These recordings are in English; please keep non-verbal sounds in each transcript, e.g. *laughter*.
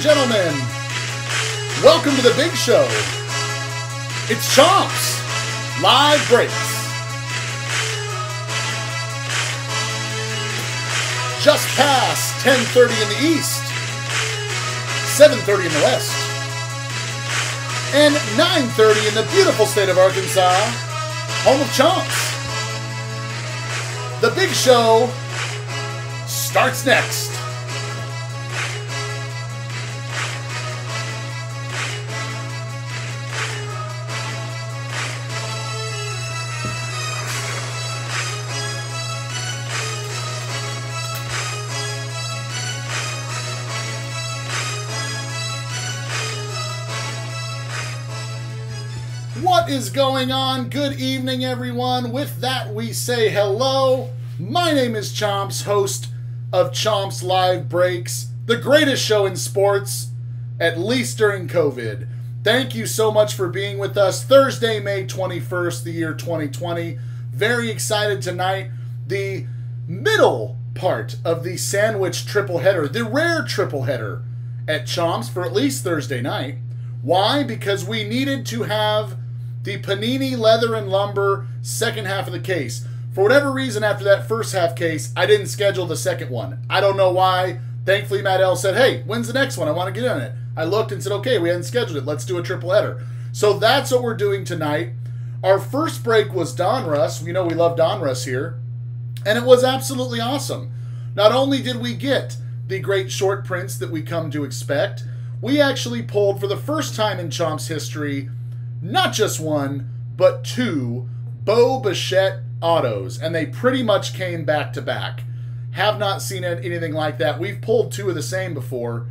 And gentlemen, welcome to the big show. It's Chomps Live Breaks. Just past 10:30 in the east, 7:30 in the west, and 9:30 in the beautiful state of Arkansas, home of Chomps. The big show starts next. Going on? Good evening, everyone. With that, we say hello. My name is Chomps, host of Chomps Live Breaks, the greatest show in sports, at least during COVID. Thank you so much for being with us. Thursday, May 21st, the year 2020. Very excited tonight. The middle part of the sandwich triple header, the rare triple header at Chomps for at least Thursday night. Why? Because we needed to have the Panini Leather and Lumber second half of the case. For whatever reason, after that first half case, I didn't schedule the second one. I don't know why. Thankfully, Matt L said, Hey, when's the next one? I want to get on it. I looked and said, Okay, we hadn't scheduled it. Let's do a triple header. So that's what we're doing tonight. Our first break was Donruss. You know we love Donruss here. And it was absolutely awesome. Not only did we get the great short prints that we come to expect, we actually pulled for the first time in Chomp's history not just one, but two Bo Bichette autos, and they pretty much came back to back. Have not seen anything like that. We've pulled two of the same before.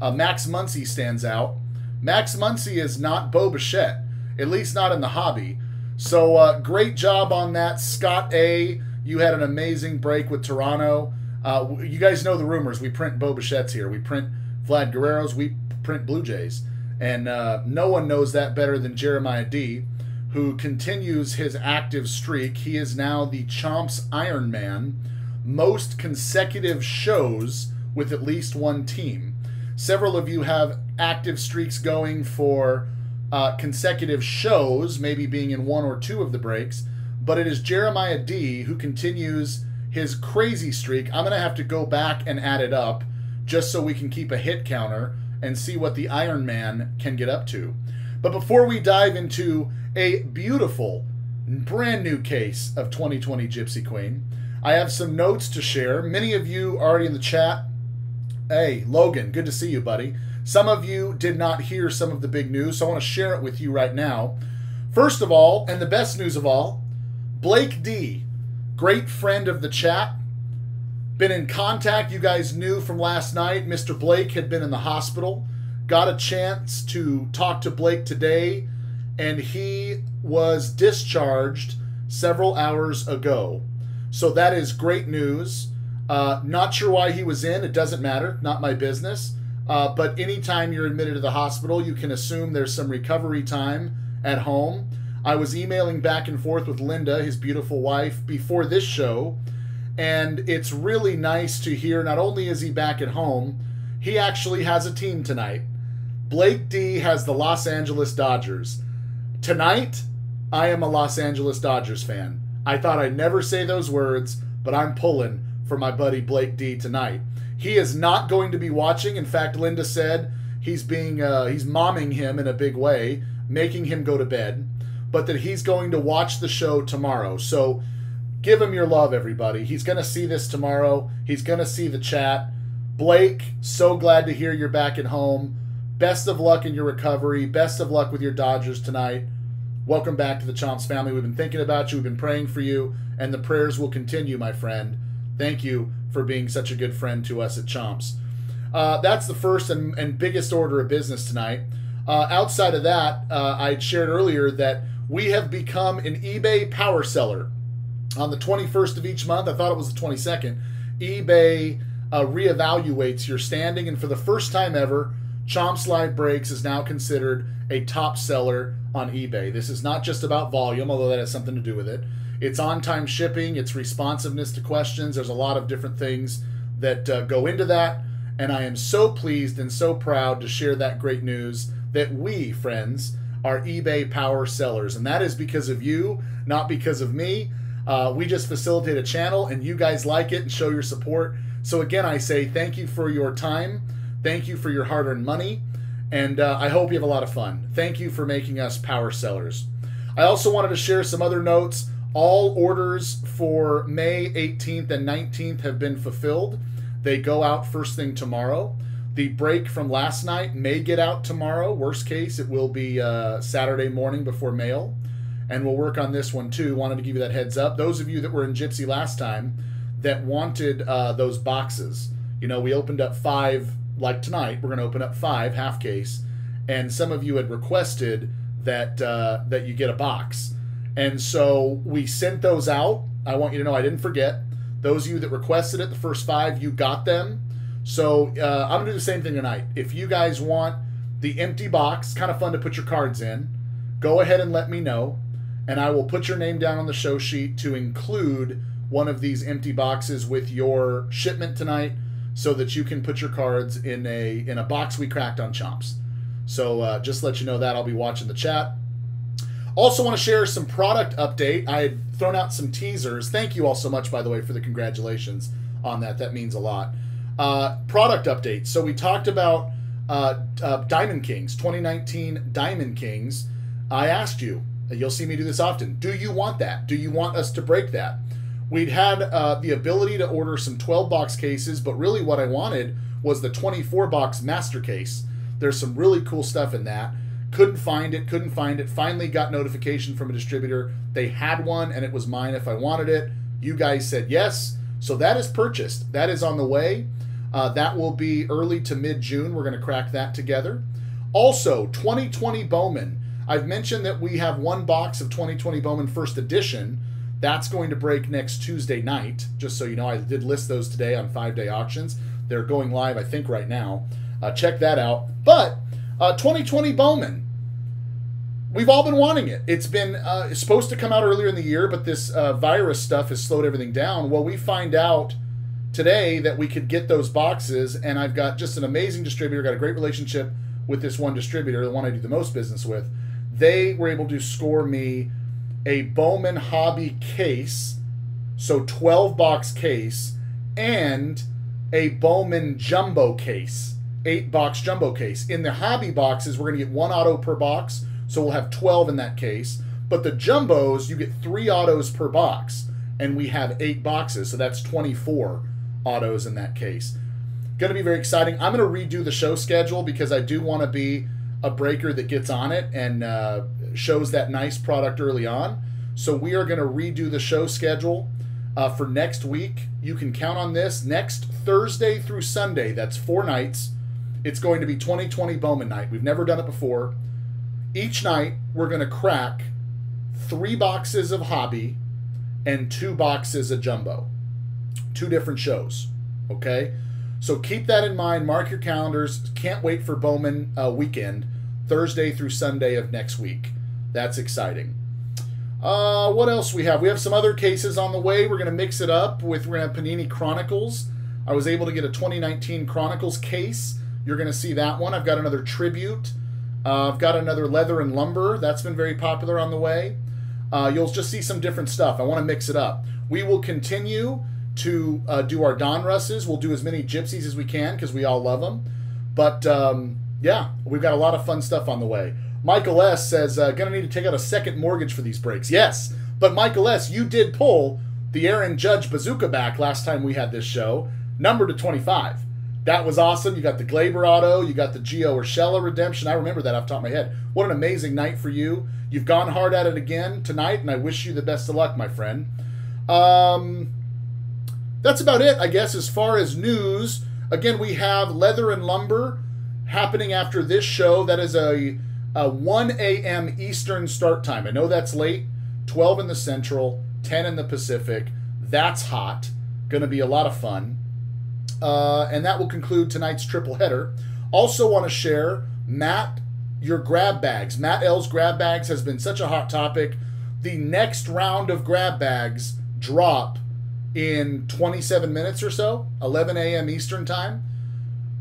Uh, Max Muncy stands out. Max Muncy is not Bo Bichette, at least not in the hobby. So uh, great job on that, Scott A. You had an amazing break with Toronto. Uh, you guys know the rumors. We print Bo Bichette's here. We print Vlad Guerrero's. We print Blue Jays. And uh, no one knows that better than Jeremiah D, who continues his active streak. He is now the Chomps Iron Man, most consecutive shows with at least one team. Several of you have active streaks going for uh, consecutive shows, maybe being in one or two of the breaks, but it is Jeremiah D who continues his crazy streak. I'm going to have to go back and add it up just so we can keep a hit counter and see what the Iron Man can get up to. But before we dive into a beautiful, brand new case of 2020 Gypsy Queen, I have some notes to share. Many of you already in the chat. Hey, Logan, good to see you, buddy. Some of you did not hear some of the big news, so I want to share it with you right now. First of all, and the best news of all, Blake D, great friend of the chat, been in contact. You guys knew from last night, Mr. Blake had been in the hospital. Got a chance to talk to Blake today, and he was discharged several hours ago. So that is great news. Uh, not sure why he was in. It doesn't matter. Not my business. Uh, but anytime you're admitted to the hospital, you can assume there's some recovery time at home. I was emailing back and forth with Linda, his beautiful wife, before this show and it's really nice to hear not only is he back at home, he actually has a team tonight. Blake D has the Los Angeles Dodgers. Tonight, I am a Los Angeles Dodgers fan. I thought I'd never say those words, but I'm pulling for my buddy Blake D tonight. He is not going to be watching. In fact, Linda said he's being uh, he's momming him in a big way, making him go to bed, but that he's going to watch the show tomorrow. So give him your love, everybody. He's going to see this tomorrow. He's going to see the chat. Blake, so glad to hear you're back at home. Best of luck in your recovery. Best of luck with your Dodgers tonight. Welcome back to the Chomps family. We've been thinking about you. We've been praying for you, and the prayers will continue, my friend. Thank you for being such a good friend to us at Chomps. Uh, that's the first and, and, biggest order of business tonight. Uh, outside of that, uh, I shared earlier that we have become an eBay power seller on the 21st of each month, I thought it was the 22nd, eBay uh, reevaluates your standing. And for the first time ever, Chomps Live Breaks is now considered a top seller on eBay. This is not just about volume, although that has something to do with it. It's on time shipping, it's responsiveness to questions. There's a lot of different things that uh, go into that. And I am so pleased and so proud to share that great news that we, friends, are eBay power sellers. And that is because of you, not because of me. Uh, we just facilitate a channel and you guys like it and show your support. So, again, I say thank you for your time. Thank you for your hard earned money. And uh, I hope you have a lot of fun. Thank you for making us power sellers. I also wanted to share some other notes. All orders for May 18th and 19th have been fulfilled. They go out first thing tomorrow. The break from last night may get out tomorrow. Worst case, it will be uh, Saturday morning before mail. And we'll work on this one too. Wanted to give you that heads up. Those of you that were in Gypsy last time that wanted uh, those boxes, you know, we opened up five, like tonight, we're going to open up five half case. And some of you had requested that uh, that you get a box. And so we sent those out. I want you to know I didn't forget. Those of you that requested it, the first five, you got them. So uh, I'm gonna do the same thing tonight. If you guys want the empty box, kind of fun to put your cards in, go ahead and let me know, and I will put your name down on the show sheet to include one of these empty boxes with your shipment tonight, so that you can put your cards in a in a box we cracked on Chomps. So uh, just let you know that I'll be watching the chat. Also, want to share some product update. I had thrown out some teasers. Thank you all so much, by the way, for the congratulations on that. That means a lot. Uh, product update. So we talked about uh, uh, Diamond Kings, 2019 Diamond Kings. I asked you, you'll see me do this often. Do you want that? Do you want us to break that? We'd had uh, the ability to order some 12 box cases, but really what I wanted was the 24 box master case. There's some really cool stuff in that. Couldn't find it, couldn't find it. Finally got notification from a distributor. They had one and it was mine if I wanted it. You guys said yes. So that is purchased. That is on the way. Uh, that will be early to mid June. We're going to crack that together. Also, 2020 Bowman. I've mentioned that we have one box of 2020 Bowman First Edition. That's going to break next Tuesday night. Just so you know, I did list those today on five day auctions. They're going live, I think, right now. Uh, check that out. But uh, 2020 Bowman, we've all been wanting it. It's been uh, it's supposed to come out earlier in the year, but this uh, virus stuff has slowed everything down. Well, we find out today that we could get those boxes, and I've got just an amazing distributor. Got a great relationship with this one distributor, the one I do the most business with. They were able to score me a Bowman Hobby case, so 12 box case, and a Bowman Jumbo case, eight box jumbo case. In the hobby boxes, we're going to get one auto per box, so we'll have 12 in that case. But the jumbos, you get three autos per box, and we have eight boxes, so that's 24 autos in that case. Going to be very exciting. I'm going to redo the show schedule because I do want to be a breaker that gets on it and uh, shows that nice product early on. So we are going to redo the show schedule uh, for next week. You can count on this. Next Thursday through Sunday, that's four nights. It's going to be 2020 Bowman night. We've never done it before. Each night, we're going to crack three boxes of hobby and two boxes of jumbo. Two different shows. Okay? So keep that in mind. Mark your calendars. Can't wait for Bowman uh, weekend, Thursday through Sunday of next week. That's exciting. Uh, what else we have? We have some other cases on the way. We're going to mix it up with we're going to Panini Chronicles. I was able to get a 2019 Chronicles case. You're going to see that one. I've got another Tribute. Uh, I've got another Leather and Lumber. That's been very popular on the way. Uh, you'll just see some different stuff. I want to mix it up. We will continue to uh, do our Donrusses. We'll do as many Gypsies as we can because we all love them. But um, yeah, we've got a lot of fun stuff on the way. Michael S says, uh, gonna need to take out a second mortgage for these breaks. Yes, but Michael S, you did pull the Aaron Judge bazooka back last time we had this show, number to 25. That was awesome. You got the Gleyber auto, you got the Gio Urshela redemption. I remember that off top of my head. What an amazing night for you. You've gone hard at it again tonight, and I wish you the best of luck, my friend. Um, that's about it, I guess, as far as news. Again, we have Leather and Lumber happening after this show. That is a uh, 1 a.m. Eastern start time. I know that's late. 12 in the Central, 10 in the Pacific. That's hot. Going to be a lot of fun. Uh, and that will conclude tonight's triple header. Also, want to share Matt, your grab bags. Matt L's grab bags has been such a hot topic. The next round of grab bags drop in 27 minutes or so, 11 a.m. Eastern time.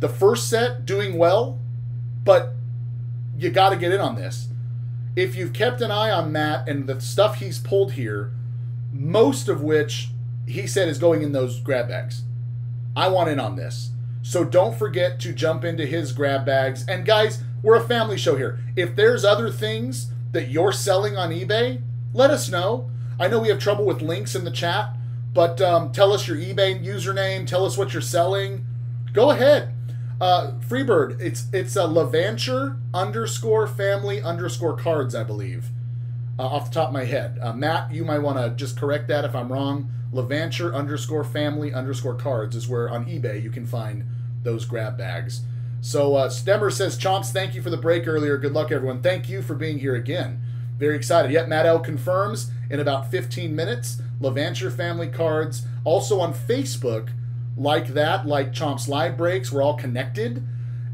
The first set doing well, but you got to get in on this. If you've kept an eye on Matt and the stuff he's pulled here, most of which he said is going in those grab bags. I want in on this. So don't forget to jump into his grab bags. And guys, we're a family show here. If there's other things that you're selling on eBay, let us know. I know we have trouble with links in the chat, but um, tell us your eBay username. Tell us what you're selling. Go ahead. Uh, Freebird, it's it's a Levanture underscore family underscore cards, I believe, uh, off the top of my head. Uh, Matt, you might want to just correct that if I'm wrong. Levanture underscore family underscore cards is where on eBay you can find those grab bags. So uh, Stemmer says, Chomps, thank you for the break earlier. Good luck, everyone. Thank you for being here again. Very excited. Yet Matt L confirms in about 15 minutes. Levanture family cards. Also on Facebook, like that, like Chomps live breaks. We're all connected.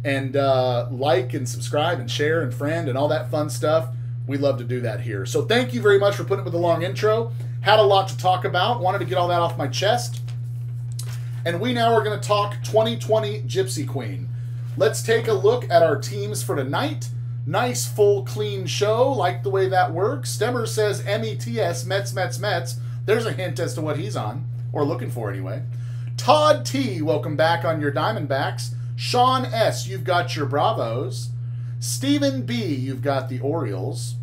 And uh, like and subscribe and share and friend and all that fun stuff. We love to do that here. So thank you very much for putting up with the long intro. Had a lot to talk about. Wanted to get all that off my chest. And we now are going to talk 2020 Gypsy Queen. Let's take a look at our teams for tonight. Nice, full, clean show. Like the way that works. Stemmer says METS, Mets, Mets, Mets. There's a hint as to what he's on, or looking for anyway. Todd T, welcome back on your Diamondbacks. Sean S, you've got your Bravos. Stephen B, you've got the Orioles.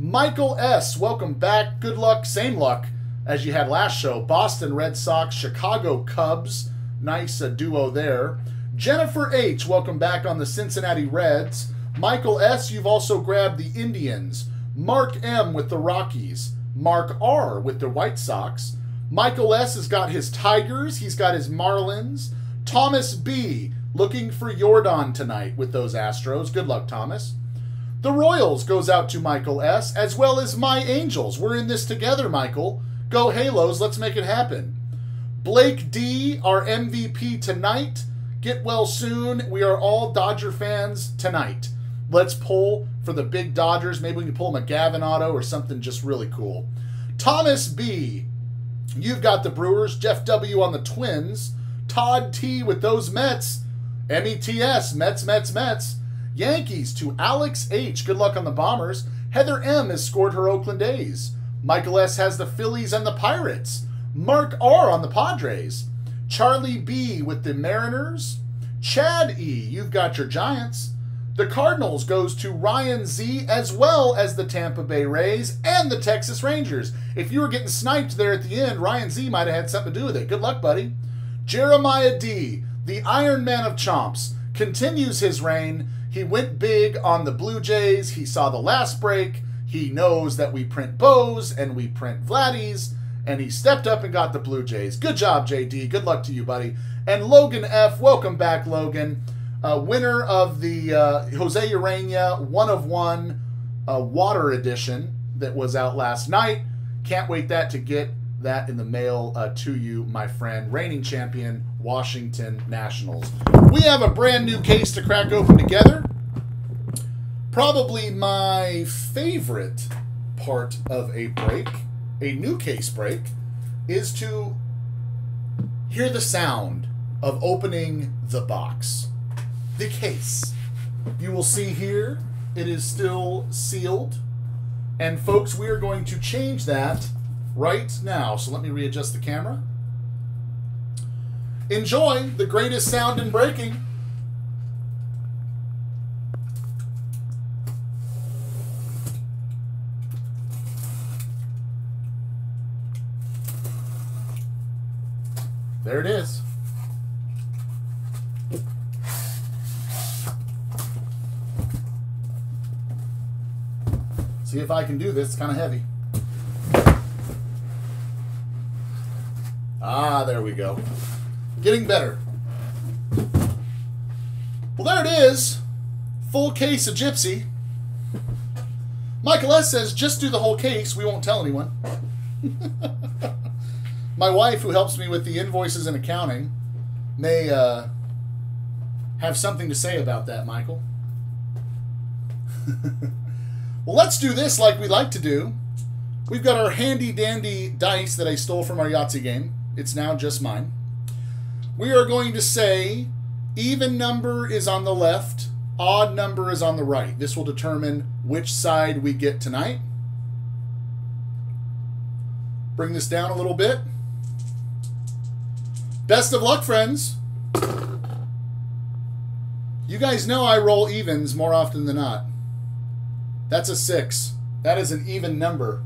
Michael S., welcome back. Good luck, same luck as you had last show. Boston Red Sox, Chicago Cubs. Nice uh, duo there. Jennifer H., welcome back on the Cincinnati Reds. Michael S., you've also grabbed the Indians. Mark M. with the Rockies. Mark R. with the White Sox. Michael S. has got his Tigers. He's got his Marlins. Thomas B. looking for Yordan tonight with those Astros. Good luck, Thomas. The Royals goes out to Michael S., as well as my Angels. We're in this together, Michael. Go Halos, let's make it happen. Blake D., our MVP tonight. Get well soon. We are all Dodger fans tonight. Let's pull for the big Dodgers. Maybe we can pull them a Gavin Auto or something just really cool. Thomas B., you've got the Brewers. Jeff W. on the Twins. Todd T. with those Mets. METS, Mets, Mets, Mets. Yankees to Alex H. Good luck on the Bombers. Heather M. has scored her Oakland A's. Michael S. has the Phillies and the Pirates. Mark R. on the Padres. Charlie B. with the Mariners. Chad E. You've got your Giants. The Cardinals goes to Ryan Z. as well as the Tampa Bay Rays and the Texas Rangers. If you were getting sniped there at the end, Ryan Z. might have had something to do with it. Good luck, buddy. Jeremiah D. The Iron Man of Chomps continues his reign he went big on the Blue Jays. He saw the last break. He knows that we print bows and we print Vladdies, and he stepped up and got the Blue Jays. Good job, JD. Good luck to you, buddy. And Logan F. Welcome back, Logan. Uh, winner of the uh, Jose Urena one of one uh, water edition that was out last night. Can't wait that to get that in the mail uh, to you, my friend. Reigning champion, Washington Nationals. We have a brand new case to crack open together. Probably my favorite part of a break, a new case break, is to hear the sound of opening the box. The case. You will see here, it is still sealed. And folks, we are going to change that right now. So let me readjust the camera. Enjoy the greatest sound in breaking. There it is. See if I can do this. It's kind of heavy. Ah, there we go. Getting better. Well, there it is. Full case of Gypsy. Michael S. says, just do the whole case. We won't tell anyone. *laughs* My wife, who helps me with the invoices and accounting, may uh, have something to say about that, Michael. *laughs* well, let's do this like we like to do. We've got our handy dandy dice that I stole from our Yahtzee game. It's now just mine we are going to say Even number is on the left, odd number is on the right. This will determine which side we get tonight. Bring this down a little bit. Best of luck, friends. You guys know I roll evens more often than not. That's a six. That is an even number.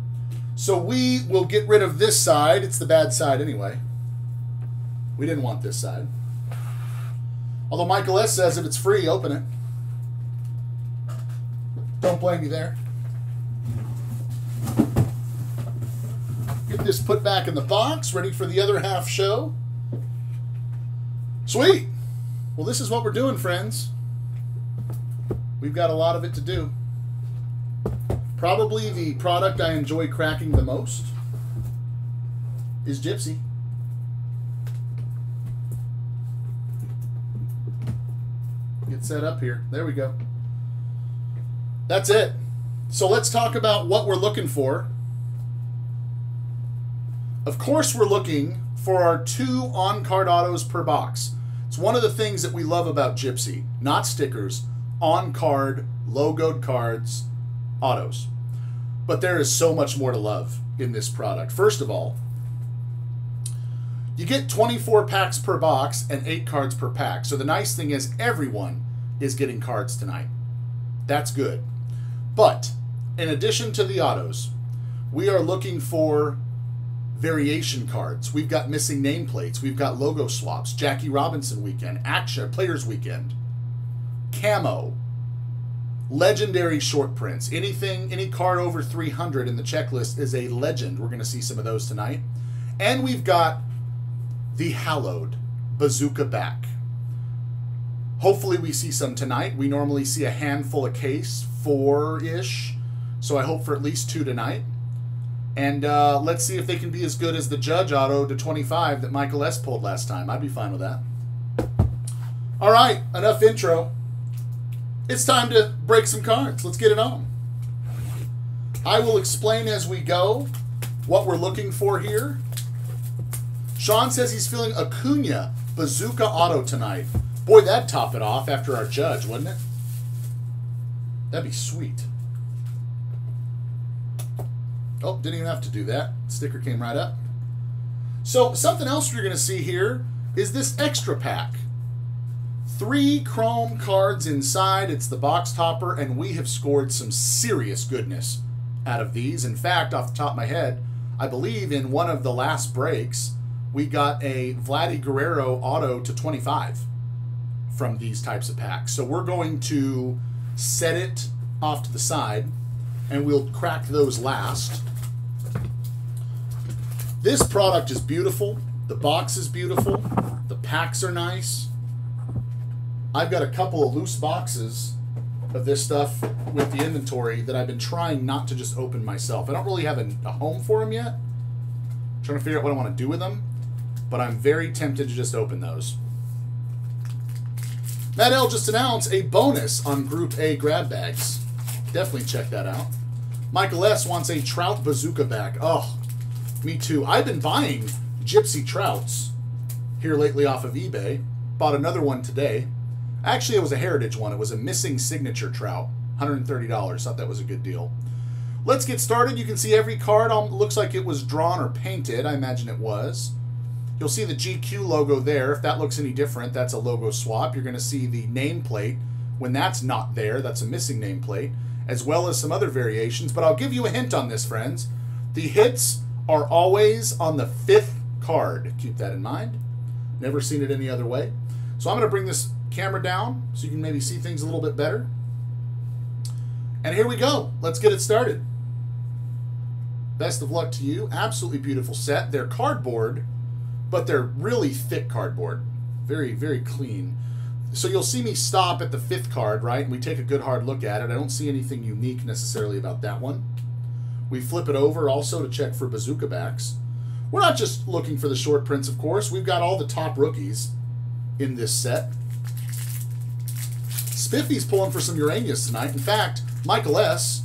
So we will get rid of this side. It's the bad side anyway. We didn't want this side. Although Michael S. says if it's free, open it. Don't blame me there. Get this put back in the box, ready for the other half show. Sweet. Well, this is what we're doing, friends. We've got a lot of it to do. Probably the product I enjoy cracking the most is Gypsy. Get set up here. There we go. That's it. So let's talk about what we're looking for. Of course, we're looking for our two on card autos per box. It's one of the things that we love about Gypsy. Not stickers, on card, logoed cards, autos. But there is so much more to love in this product. First of all, you get 24 packs per box and 8 cards per pack. So the nice thing is everyone is getting cards tonight. That's good. But in addition to the autos, we are looking for variation cards. We've got missing nameplates. We've got logo swaps. Jackie Robinson weekend, action, players weekend, camo, legendary short prints. Anything, any card over 300 in the checklist is a legend. We're going to see some of those tonight. And we've got the hallowed bazooka back. Hopefully, we see some tonight. We normally see a handful a case, four ish. So I hope for at least two tonight. And uh, let's see if they can be as good as the Judge Auto to 25 that Michael S. pulled last time. I'd be fine with that. All right, enough intro. It's time to break some cards. Let's get it on. I will explain as we go what we're looking for here. Sean says he's feeling Acuna Bazooka Auto tonight. Boy, that'd top it off after our judge, wouldn't it? That'd be sweet. Oh, didn't even have to do that. Sticker came right up. So, something else you're going to see here is this extra pack. Three chrome cards inside. It's the box topper, and we have scored some serious goodness out of these. In fact, off the top of my head, I believe in one of the last breaks, we got a Vladdy Guerrero auto to 25 from these types of packs. So we're going to set it off to the side and we'll crack those last. This product is beautiful. The box is beautiful. The packs are nice. I've got a couple of loose boxes of this stuff with the inventory that I've been trying not to just open myself. I don't really have a, a home for them yet. I'm trying to figure out what I want to do with them, but I'm very tempted to just open those. Matt L just announced a bonus on Group A grab bags. Definitely check that out. Michael S wants a trout bazooka bag. Oh, me too. I've been buying gypsy trouts here lately off of eBay. Bought another one today. Actually, it was a heritage one. It was a missing signature trout. $130. Thought that was a good deal. Let's get started. You can see every card looks like it was drawn or painted. I imagine it was. You'll see the GQ logo there. If that looks any different, that's a logo swap. You're going to see the nameplate. When that's not there, that's a missing nameplate, as well as some other variations. But I'll give you a hint on this, friends. The hits are always on the fifth card. Keep that in mind. Never seen it any other way. So I'm going to bring this camera down so you can maybe see things a little bit better. And here we go. Let's get it started. Best of luck to you. Absolutely beautiful set. They're cardboard but they're really thick cardboard. Very, very clean. So you'll see me stop at the fifth card, right? And we take a good hard look at it. I don't see anything unique necessarily about that one. We flip it over also to check for bazooka backs. We're not just looking for the short prints, of course. We've got all the top rookies in this set. Spiffy's pulling for some Uranius tonight. In fact, Michael S.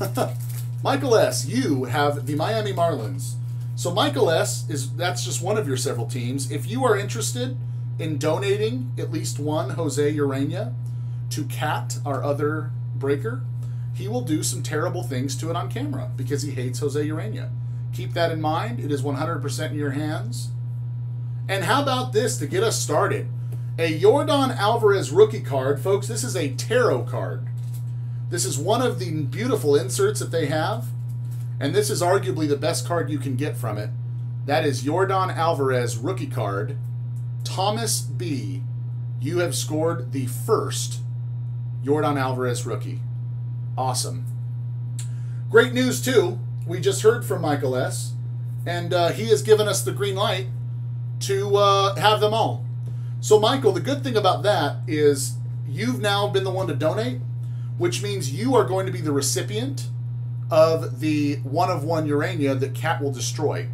*laughs* Michael S., you have the Miami Marlins so Michael S is that's just one of your several teams. If you are interested in donating at least one Jose Urena to Cat, our other breaker, he will do some terrible things to it on camera because he hates Jose Urena. Keep that in mind. It is 100% in your hands. And how about this to get us started? A Yordan Alvarez rookie card. Folks, this is a tarot card. This is one of the beautiful inserts that they have. And this is arguably the best card you can get from it. That is Yordan Alvarez rookie card. Thomas B. You have scored the first Yordan Alvarez rookie. Awesome. Great news, too. We just heard from Michael S., and uh, he has given us the green light to uh, have them all. So, Michael, the good thing about that is you've now been the one to donate, which means you are going to be the recipient of the one of one Urena that Cat will destroy.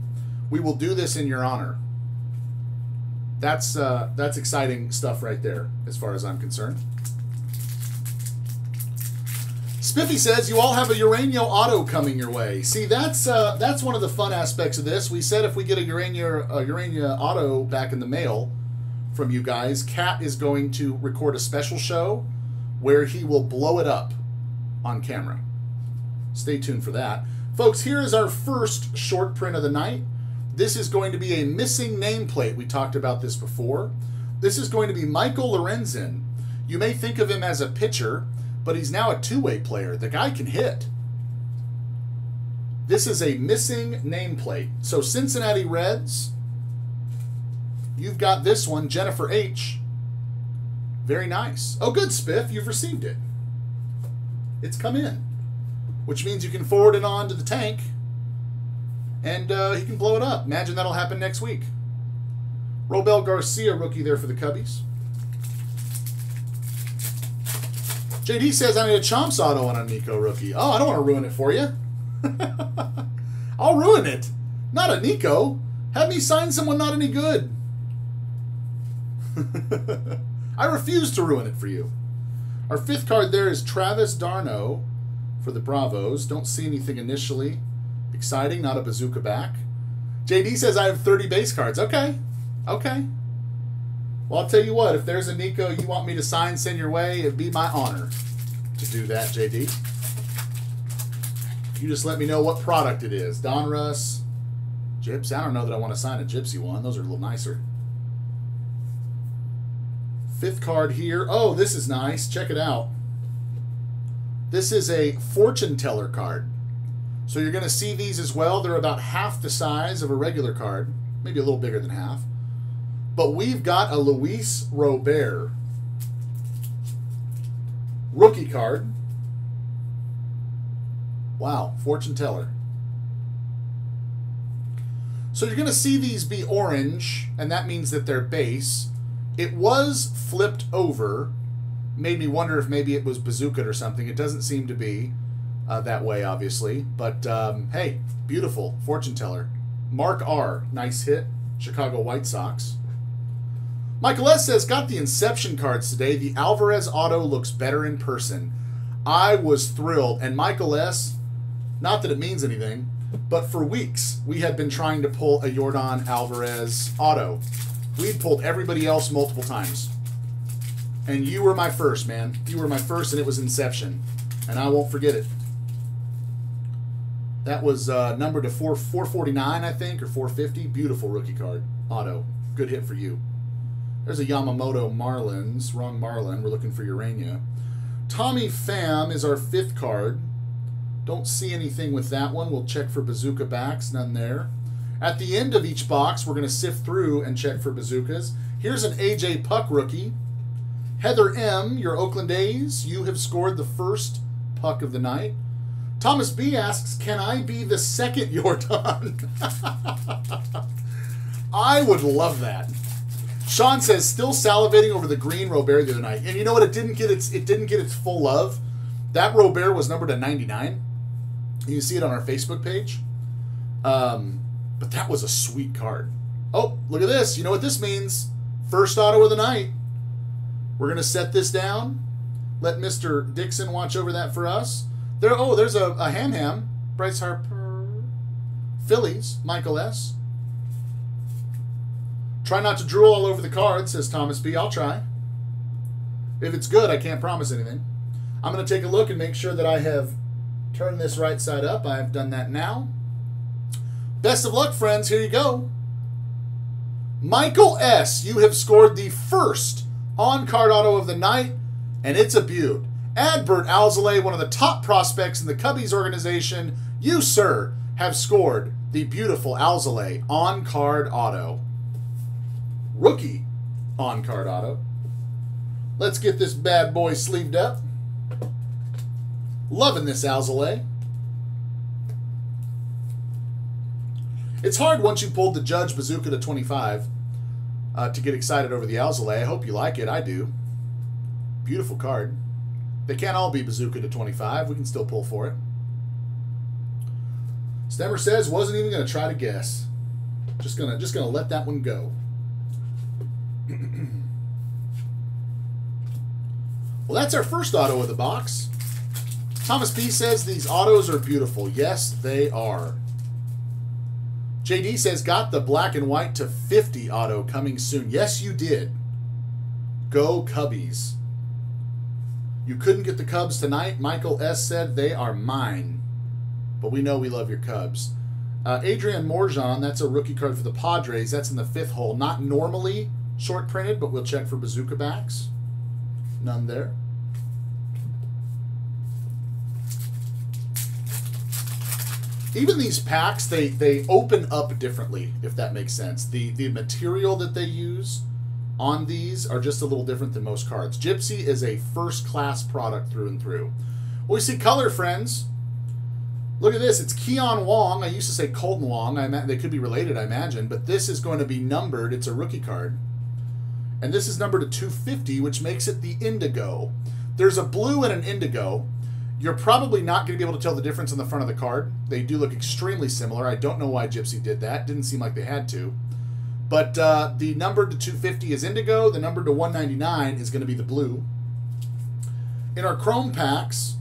We will do this in your honor. That's uh, that's exciting stuff right there, as far as I'm concerned. Spiffy says you all have a Urena auto coming your way. See, that's uh, that's one of the fun aspects of this. We said if we get a Urania, a Urena auto back in the mail from you guys, Cat is going to record a special show where he will blow it up on camera. Stay tuned for that. Folks, here is our first short print of the night. This is going to be a missing nameplate. We talked about this before. This is going to be Michael Lorenzen. You may think of him as a pitcher but he's now a two way player. The guy can hit. This is a missing nameplate. So, Cincinnati Reds, you've got this one, Jennifer H. Very nice. Oh, good, Spiff. You've received it. It's come in, which means you can forward it on to the tank and uh, he can blow it up. Imagine that'll happen next week. Robel Garcia, rookie there for the Cubbies. JD says I need a Chomps auto on a Nico rookie. Oh, I don't want to ruin it for you. *laughs* I'll ruin it. Not a Nico. Have me sign someone not any good. *laughs* I refuse to ruin it for you. Our fifth card there is Travis d'Arnaud for the Bravos. Don't see anything initially. Exciting, not a bazooka back. JD says I have 30 base cards. Okay. Okay. Well, I'll tell you what, if there's a Nico you want me to sign, send your way, it'd be my honor to do that, JD. You just let me know what product it is. Donruss, Gyps. I don't know that I want to sign a Gypsy one. Those are a little nicer. Fifth card here. Oh, this is nice. Check it out. This is a fortune teller card. So you're going to see these as well. They're about half the size of a regular card, maybe a little bigger than half. But we've got a Luis Robert rookie card. Wow, fortune teller. So you're going to see these be orange, and that means that they're base. It was flipped over. Made me wonder if maybe it was bazooka or something. It doesn't seem to be uh, that way, obviously. But um, hey, beautiful fortune teller. Mark R, nice hit. Chicago White Sox. Michael S. says, got the Inception cards today. The Alvarez auto looks better in person. I was thrilled. And Michael S., not that it means anything, but for weeks we had been trying to pull a Yordan Alvarez auto. We'd pulled everybody else multiple times. And you were my first, man. You were my first, and it was Inception. And I won't forget it. That was uh, numbered to 4, 449, I think, or 450. Beautiful rookie card. Auto. Good hit for you. There's a Yamamoto Marlins, wrong Marlin. We're looking for Urena. Tommy Pham is our fifth card. Don't see anything with that one. We'll check for bazooka backs. None there. At the end of each box, we're going to sift through and check for bazookas. Here's an AJ Puk rookie. Heather M., your Oakland A's. You have scored the first Puk of the night. Thomas B asks, Can I be the second *laughs* Yordan? *laughs* I would love that. Sean says still salivating over the green Robert the other night, and you know what? It didn't get its it didn't get its full love. That Robert was numbered to 99. You can see it on our Facebook page. Um, but that was a sweet card. Oh, look at this. You know what this means? First auto of the night. We're gonna set this down. Let Mr. Dixon watch over that for us. There. Oh, there's a, a ham ham. Bryce Harper. Phillies. Michael S. Try not to drool all over the card, says Thomas B. I'll try. If it's good, I can't promise anything. I'm going to take a look and make sure that I have turned this right side up. I have done that now. Best of luck, friends. Here you go. Michael S., you have scored the first on card auto of the night, and it's a beaut. Adbert Alzolay, one of the top prospects in the Cubbies organization, you, sir, have scored the beautiful Alzolay on card auto. Rookie on card auto. Let's get this bad boy sleeved up. Loving this Alzolay. It's hard once you pulled the Judge Bazooka to 25 uh, to get excited over the Alzolay. I hope you like it. I do. Beautiful card. They can't all be Bazooka to 25. We can still pull for it. Stemmer says wasn't even going to try to guess. Just gonna just gonna let that one go. *clears throat* well, that's our first auto of the box. Thomas P says these autos are beautiful. Yes, they are. JD says, got the black and white to 50 auto coming soon. Yes, you did. Go Cubbies. You couldn't get the Cubs tonight. Michael S. said, they are mine. But we know we love your Cubs. Uh, Adrian Morejon, that's a rookie card for the Padres. That's in the fifth hole. Not normally short printed, but we'll check for bazooka backs. None there. Even these packs they they open up differently if that makes sense. The the material that they use on these are just a little different than most cards. Gypsy is a first class product through and through. We see color friends. Look at this. It's keon wong. I used to say Kolten Wong. I they could be related i imagine but this is going to be numbered. It's a rookie card. And this is numbered to 250 which makes it the indigo. There's a blue and an indigo you're probably not going to be able to tell the difference on the front of the card. They do look extremely similar. I don't know why Gypsy did that. Didn't seem like they had to. But uh, the number to 250 is indigo. The number to 199 is going to be the blue. In our chrome packs,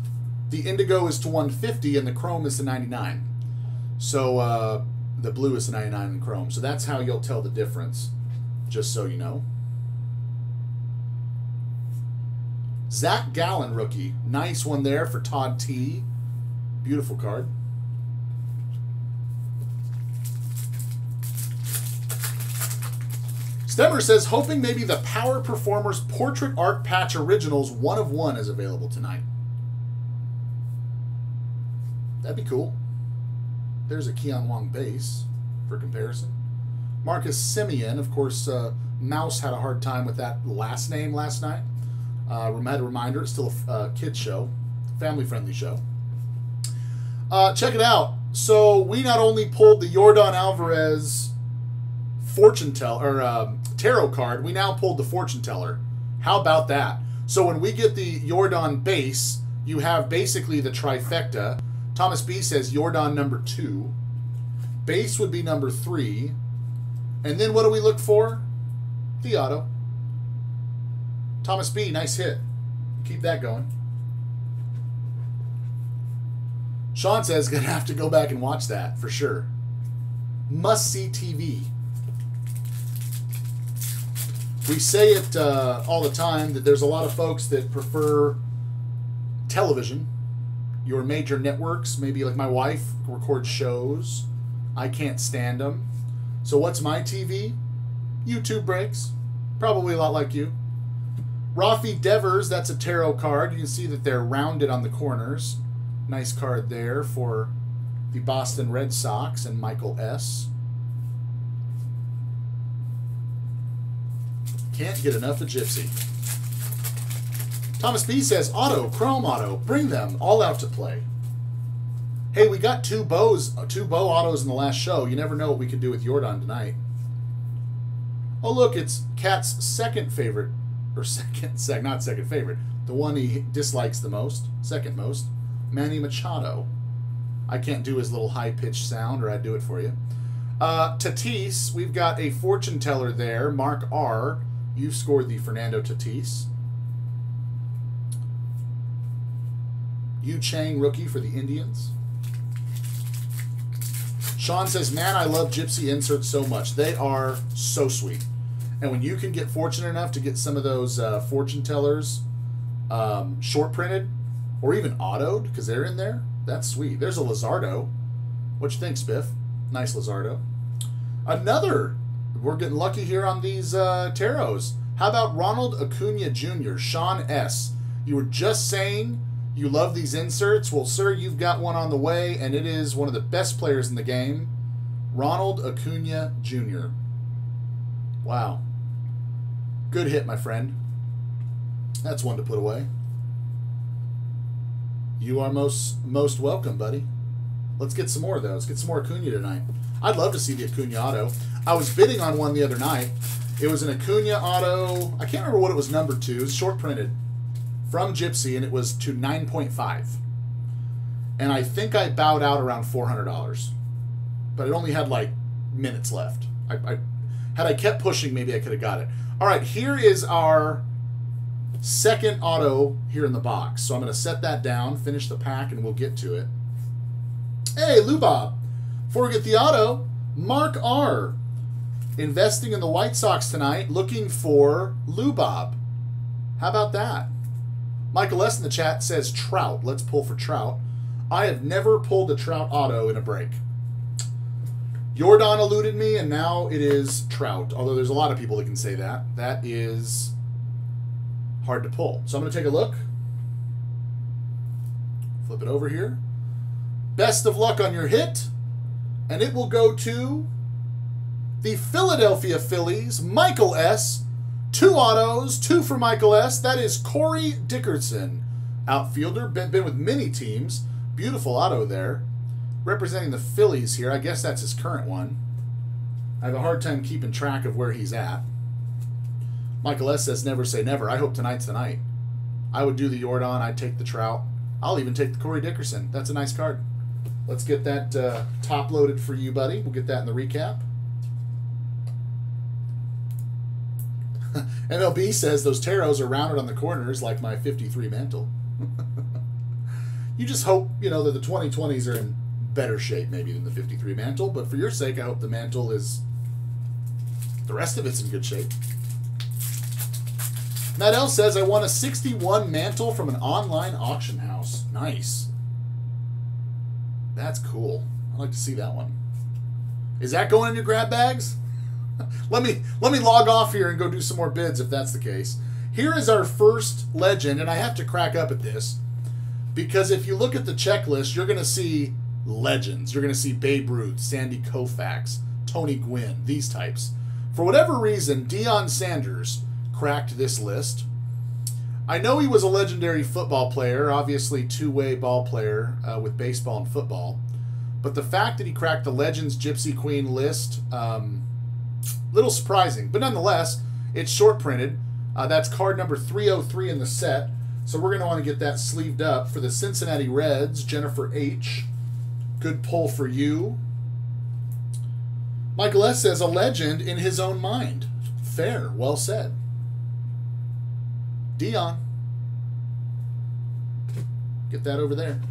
the indigo is to 150 and the chrome is to 99. So uh, the blue is to 99 in chrome. So that's how you'll tell the difference, just so you know. Zach Gallen rookie. Nice one there for Todd T. Beautiful card. Stemmer says, hoping maybe the Power Performers Portrait Art Patch Originals one of one is available tonight. That'd be cool. There's a Keon Wong base for comparison. Marcus Semien, of course, uh, Mouse had a hard time with that last name last night. Uh, a reminder, it's still a uh, kid show, family friendly show. Uh, check it out. So we not only pulled the Yordan Alvarez fortune teller or um, tarot card, we now pulled the fortune teller. How about that? So when we get the Yordan base, you have basically the trifecta. Thomas B says Yordan number two. Base would be number three. And then what do we look for? The auto. Thomas B, nice hit. Keep that going. Sean says, gonna have to go back and watch that for sure. Must see TV. We say it uh, all the time that there's a lot of folks that prefer television, your major networks. Maybe like my wife records shows. I can't stand them. So what's my TV? YouTube breaks. Probably a lot like you. Rafi Devers, that's a tarot card. You can see that they're rounded on the corners. Nice card there for the Boston Red Sox and Michael S. Can't get enough of Gypsy. Thomas B says, Auto, Chrome Auto, bring them all out to play. Hey, we got two bows, uh, two bow autos in the last show. You never know what we could do with Yordan tonight. Oh, look, it's Cat's second favorite or *laughs* second, sec, not second favorite, the one he dislikes the most, second most, Manny Machado. I can't do his little high pitched sound, or I'd do it for you. Uh, Tatis, we've got a fortune teller there, Mark R. You've scored the Fernando Tatis. Yu Chang, rookie for the Indians. Sean says, Man, I love Gypsy inserts so much. They are so sweet. And when you can get fortunate enough to get some of those uh, fortune tellers um, short printed or even autoed because they're in there, that's sweet. There's a Luzardo. What you think, Spiff? Nice Luzardo. Another. We're getting lucky here on these uh, tarots. How about Ronald Acuna Jr., Sean S.? You were just saying you love these inserts. Well, sir, you've got one on the way, and it is one of the best players in the game, Ronald Acuna Jr. Wow. Good hit, my friend. That's one to put away. You are most most welcome, buddy. Let's get some more of those. Get some more Acuna tonight. I'd love to see the Acuna auto. I was bidding on one the other night. It was an Acuna auto. I can't remember what it was number two. It was short printed from Gypsy, and it was to 9.5. And I think I bowed out around $400. But it only had like minutes left. I, I had I kept pushing, maybe I could have got it. All right, here is our second auto here in the box. So I'm going to set that down, finish the pack, and we'll get to it. Hey, Lubob. Before we get the auto, Mark R. Investing in the White Sox tonight, looking for Lubob. How about that? Michael S. in the chat says Trout. Let's pull for Trout. I have never pulled a Trout auto in a break. Yordan eluded me, and now it is Trout. Although there's a lot of people that can say that. That is hard to pull. So I'm going to take a look. Flip it over here. Best of luck on your hit. And it will go to the Philadelphia Phillies, Michael S. Two autos, two for Michael S. That is Corey Dickerson, outfielder, been, been with many teams. Beautiful auto there. Representing the Phillies here. I guess that's his current one. I have a hard time keeping track of where he's at. Michael S. says never say never. I hope tonight's the night. I would do the Yordan. I'd take the Trout. I'll even take the Corey Dickerson. That's a nice card. Let's get that uh, top loaded for you, buddy. We'll get that in the recap. *laughs* MLB says those tarots are rounded on the corners like my 53 Mantle. *laughs* you just hope, you know, that the 2020s are in better shape maybe than the 53 Mantle, but for your sake, I hope the Mantle is. The rest of it's in good shape. Matt L says, I won a 61 Mantle from an online auction house. Nice. That's cool. I'd like to see that one. Is that going in your grab bags? *laughs* let me let me log off here and go do some more bids if that's the case. Here is our first legend, and I have to crack up at this because if you look at the checklist, you're going to see legends. You're going to see Babe Ruth, Sandy Koufax, Tony Gwynn, these types. For whatever reason, Deion Sanders cracked this list. I know he was a legendary football player, obviously two-way ball player uh, with baseball and football, but the fact that he cracked the Legends Gypsy Queen list, um, little surprising. But nonetheless, it's short printed. Uh, that's card number 303 in the set. So we're going to want to get that sleeved up for the Cincinnati Reds, Jennifer H. Good pull for you. Michael S. says, a legend in his own mind. Fair. Well said. Deion. Get that over there.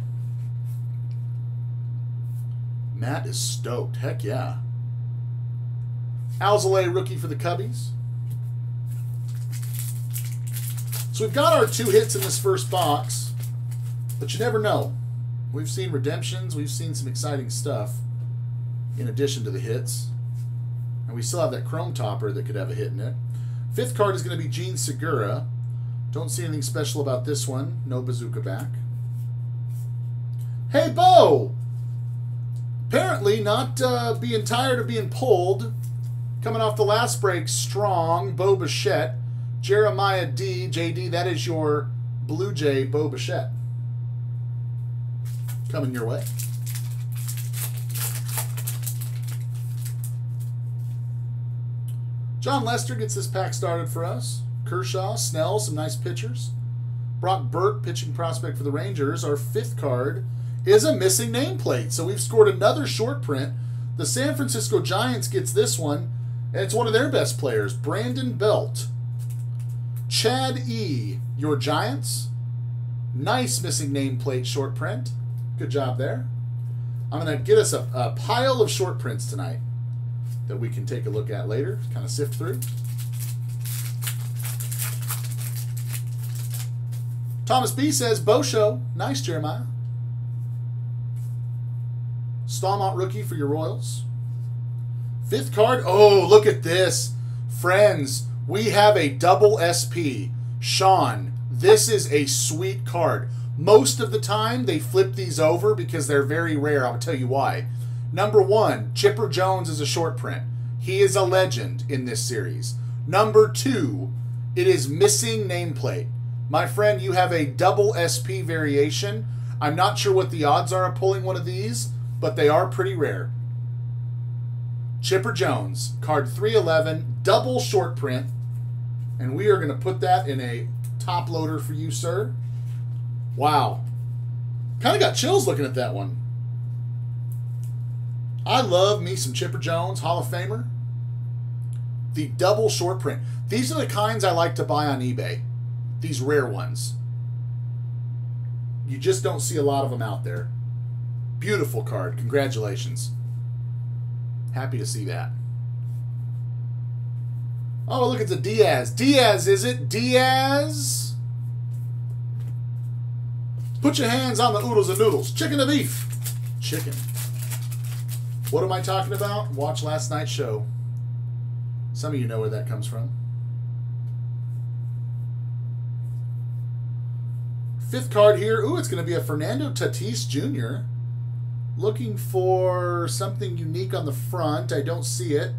Matt is stoked. Heck yeah. Alzolay, rookie for the Cubbies. So we've got our two hits in this first box, but you never know. We've seen redemptions, we've seen some exciting stuff in addition to the hits. And we still have that chrome topper that could have a hit in it. Fifth card is going to be Jean Segura. Don't see anything special about this one. No bazooka back. Hey, Bo! Apparently not uh, being tired of being pulled. Coming off the last break, strong. Bo Bichette. Jeremiah D. JD, that is your Blue Jay Bo Bichette. Coming your way. Jon Lester gets this pack started for us. Kershaw, Snell, some nice pitchers. Brock Burke, pitching prospect for the Rangers. Our fifth card is a missing nameplate. So we've scored another short print. The San Francisco Giants gets this one, and it's one of their best players, Brandon Belt. Chad E., your Giants. Nice missing nameplate short print. Good job there. I'm going to get us a, a pile of short prints tonight that we can take a look at later, kind of sift through. Thomas B says, Bosho, nice Jeremiah. Stalmont rookie for your Royals. Fifth card, oh, look at this. Friends, we have a double SP. Sean, this is a sweet card. Most of the time, they flip these over because they're very rare. I'll tell you why. Number one, Chipper Jones is a short print. He is a legend in this series. Number two, it is missing nameplate. My friend, you have a double SP variation. I'm not sure what the odds are of pulling one of these, but they are pretty rare. Chipper Jones, card 311, double short print. And we are going to put that in a top loader for you, sir. Wow. Kind of got chills looking at that one. I love me some Chipper Jones, Hall of Famer. The double short print. These are the kinds I like to buy on eBay. These rare ones. You just don't see a lot of them out there. Beautiful card. Congratulations. Happy to see that. Oh, look, it's a Diaz. Diaz, is it? Diaz? Put your hands on the oodles and noodles. Chicken and beef. Chicken. What am I talking about? Watch last night's show. Some of you know where that comes from. Fifth card here. Ooh, it's going to be a Fernando Tatis Jr. Looking for something unique on the front. I don't see it.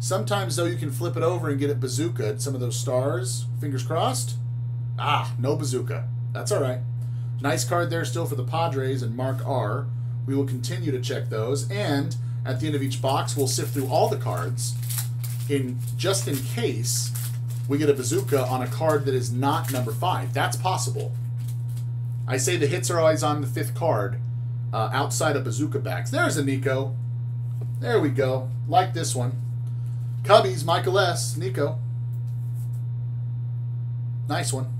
Sometimes, though, you can flip it over and get it bazooka some of those stars. Fingers crossed. Ah, no bazooka. That's all right. Nice card there still for the Padres and Mark R. We will continue to check those. And at the end of each box, we'll sift through all the cards in just in case we get a bazooka on a card that is not number five. That's possible. I say the hits are always on the fifth card uh, outside of bazooka backs. There's a Nico. There we go. Like this one. Cubbies, Michael S. Nico. Nice one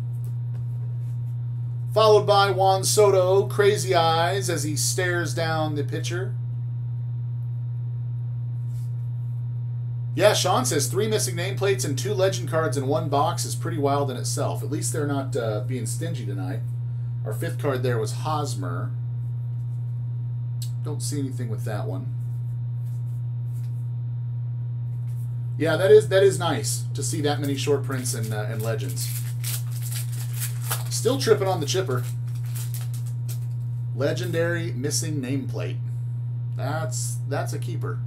followed by Juan Soto, crazy eyes as he stares down the pitcher. Yeah, Sean says three missing nameplates and two legend cards in one box is pretty wild in itself. At least they're not uh, being stingy tonight. Our fifth card there was Hosmer. Don't see anything with that one. Yeah, that is that is nice to see that many short prints and, uh, and legends. Still tripping on the chipper. Legendary missing nameplate. That's that's a keeper.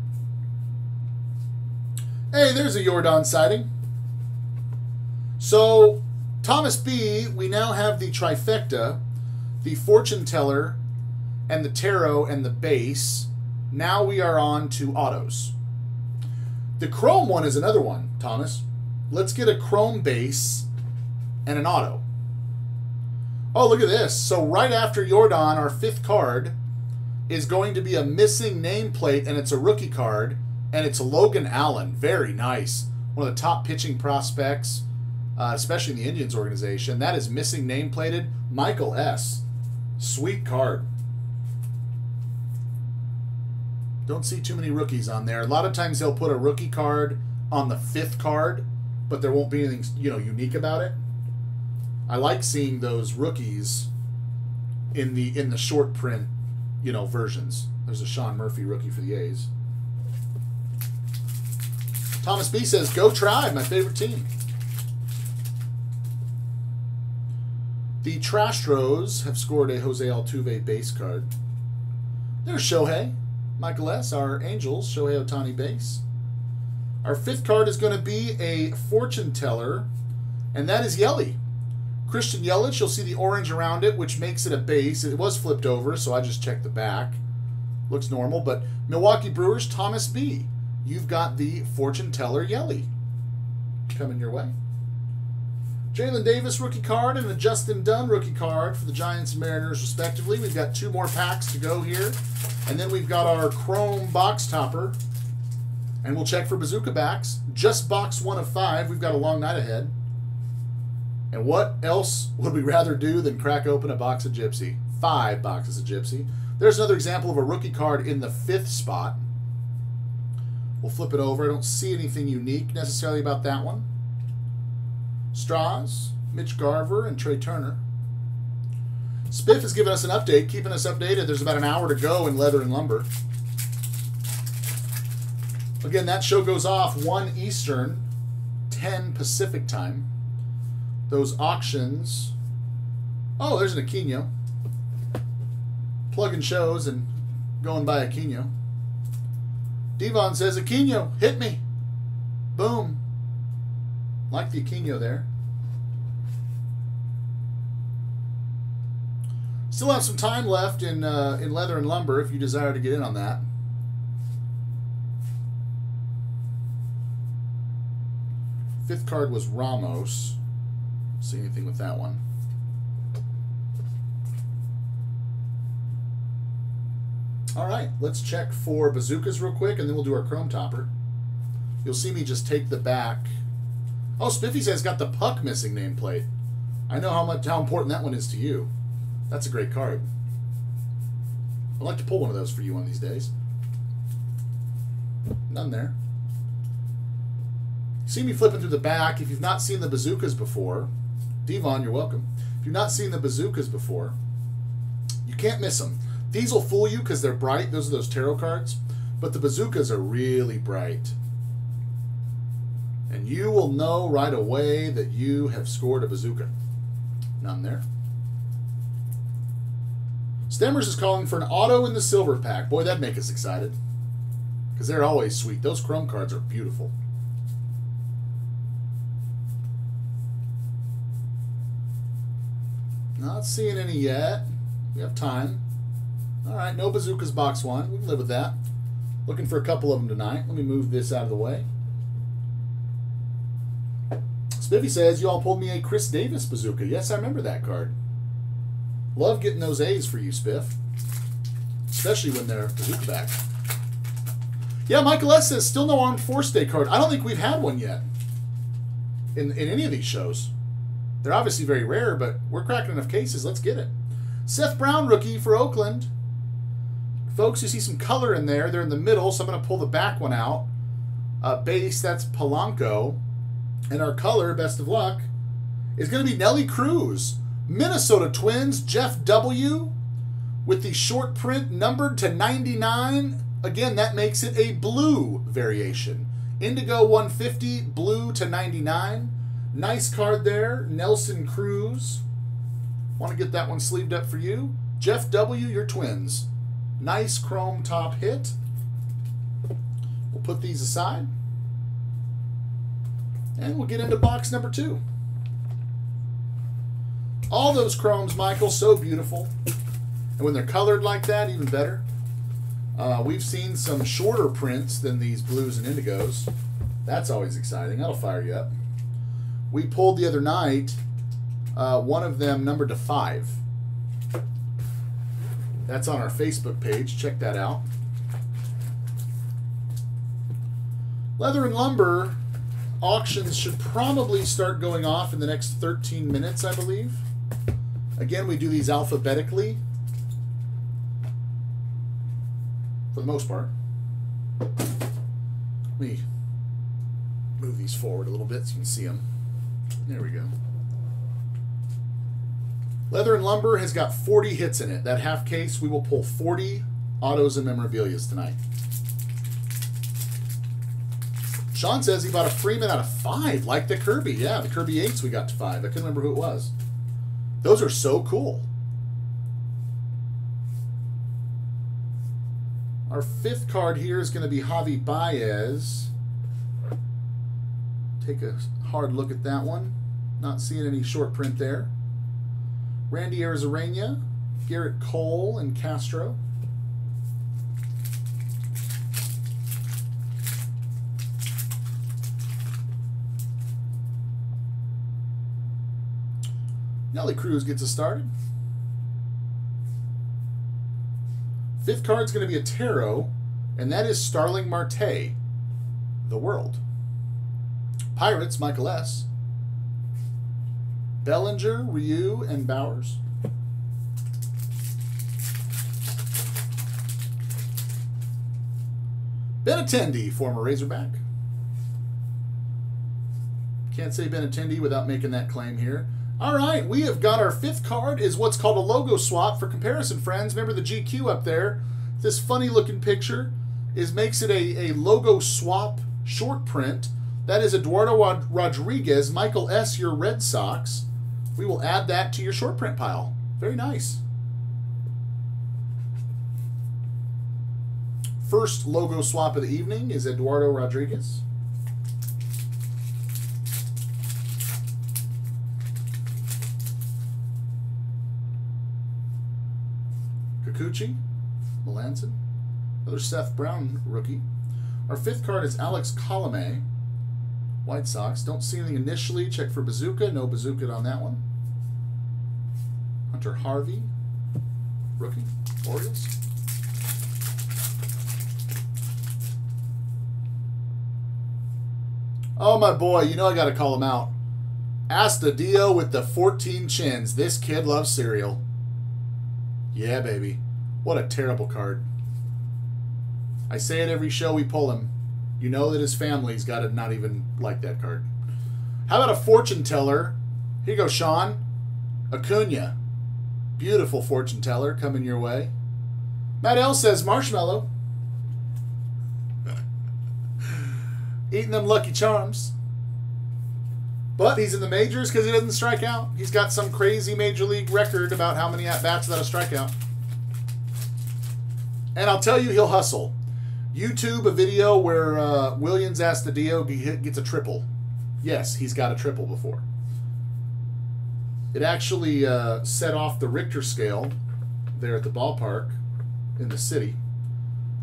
Hey, there's a Yordan sighting. So, Thomas B, we now have the trifecta, the fortune teller, and the tarot and the base. Now we are on to autos. The chrome one is another one, Thomas. Let's get a chrome base and an auto. Oh, look at this. So right after Yordan, our fifth card is going to be a missing nameplate, and it's a rookie card, and it's Logan Allen. Very nice. One of the top pitching prospects, uh, especially in the Indians organization. That is missing nameplated. Michael S. Sweet card. Don't see too many rookies on there. A lot of times they'll put a rookie card on the fifth card, but there won't be anything you know unique about it. I like seeing those rookies in the in the short print, you know, versions. There's a Sean Murphy rookie for the A's. Thomas B says, "Go Tribe, my favorite team." The Trastros have scored a Jose Altuve base card. There's Shohei, Michael S. Our Angels, Shohei Ohtani base. Our fifth card is going to be a fortune teller, and that is Yelly. Christian Yelich, you'll see the orange around it, which makes it a base. It was flipped over, so I just checked the back. Looks normal, but Milwaukee Brewers, Thomas B. You've got the fortune teller Yelly coming your way. Jaylin Davis rookie card and a Justin Dunn rookie card for the Giants and Mariners, respectively. We've got two more packs to go here. And then we've got our Chrome box topper. And we'll check for bazooka backs. Just box one of five. We've got a long night ahead. And what else *laughs* would we rather do than crack open a box of Gypsy? Five boxes of Gypsy. There's another example of a rookie card in the fifth spot. We'll flip it over. I don't see anything unique necessarily about that one. Straws, Mitch Garver, and Trea Turner. Spiff has given us an update, keeping us updated. There's about an hour to go in leather and lumber. Again, that show goes off 1 Eastern, 10 Pacific time. Those auctions. Oh, there's an Aquino. Plugging shows and going by Aquino. Devon says, Aquino, hit me. Boom. Like the Aquino there. Still have some time left in uh, in leather and lumber if you desire to get in on that. Fifth card was Ramos. See anything with that one? All right, let's check for bazookas real quick, and then we'll do our chrome topper. You'll see me just take the back. Oh, Spiffy says got the Puk missing nameplate. I know how much how important that one is to you. That's a great card. I'd like to pull one of those for you one of these days. None there. See me flipping through the back. If you've not seen the bazookas before, Devon, you're welcome. If you've not seen the bazookas before, you can't miss them. These will fool you because they're bright. Those are those tarot cards. But the bazookas are really bright. And you will know right away that you have scored a bazooka. None there. Stemmers is calling for an auto in the silver pack. Boy, that'd make us excited. Because they're always sweet. Those chrome cards are beautiful. Not seeing any yet. We have time. All right, no bazookas box one. We can live with that. Looking for a couple of them tonight. Let me move this out of the way. Spiffy says, You all pulled me a Chris Davis bazooka. Yes, I remember that card. Love getting those A's for you, Spiff. Especially when they're bazooka back. Yeah, Michael S. says, Still no Armed Force Day card. I don't think we've had one yet in, in any of these shows. They're obviously very rare, but we're cracking enough cases. Let's get it. Seth Brown, rookie for Oakland. Folks, you see some color in there. They're in the middle, so I'm going to pull the back one out. Uh, base, that's Polanco. And our color, best of luck, is going to be Nelly Cruz. Minnesota Twins, Jeff W. With the short print numbered to 99. Again, that makes it a blue variation. Indigo 150, blue to 99. Nice card there. Nelson Cruz. Want to get that one sleeved up for you. Jeff W., your twins. Nice chrome top hit. We'll put these aside. And we'll get into box number two. All those chromes, Michael, so beautiful. And when they're colored like that, even better. Uh, we've seen some shorter prints than these blues and indigos. That's always exciting. That'll fire you up. We pulled the other night uh, one of them numbered to five. That's on our Facebook page. Check that out. Leather and lumber auctions should probably start going off in the next 13 minutes, I believe. Again, we do these alphabetically for the most part. Let me move these forward a little bit so you can see them. There we go. Leather and Lumber has got 40 hits in it. That half case, we will pull 40 autos and memorabilias tonight. Sean says he bought a Freeman out of five, like the Kirby. Yeah, the Kirby 8s we got to five. I couldn't remember who it was. Those are so cool. Our fifth card here is going to be Javi Baez. Take a hard look at that one. Not seeing any short print there. Randy Arozarena, Gerrit Cole, and Castro. Nelly Cruz gets us started. Fifth card is going to be a tarot, and that is Starling Marte, the world. Pirates, Michael S. Bellinger, Ryu, and Bowers. Benintendi, former Razorback. Can't say Benintendi without making that claim here. All right, we have got our fifth card is what's called a logo swap for comparison friends. Remember the GQ up there? This funny looking picture is makes it a, a logo swap short print. That is Eduardo Rodriguez, Michael S., your Red Sox. We will add that to your short print pile. Very nice. First logo swap of the evening is Eduardo Rodriguez. Kikuchi, Melancon, another Seth Brown rookie. Our fifth card is Alex Colome, White Sox. Don't see anything initially. Check for Bazooka. No Bazooka on that one. Hunter Harvey, rookie, Orioles. Oh, my boy, you know I got to call him out. Astudillo with the 14 chins. This kid loves cereal. Yeah, baby. What a terrible card. I say it every show we pull him. You know that his family's got to not even like that card. How about a fortune teller? Here you go, Sean. Acuna. Beautiful fortune teller coming your way. Matt L says marshmallow. *laughs* Eating them Lucky Charms. But he's in the majors because he doesn't strike out. He's got some crazy major league record about how many at bats without a strikeout. And I'll tell you, he'll hustle. YouTube a video where uh, Willians Astudillo gets a triple. Yes, he's got a triple before. It actually uh, set off the Richter scale there at the ballpark in the city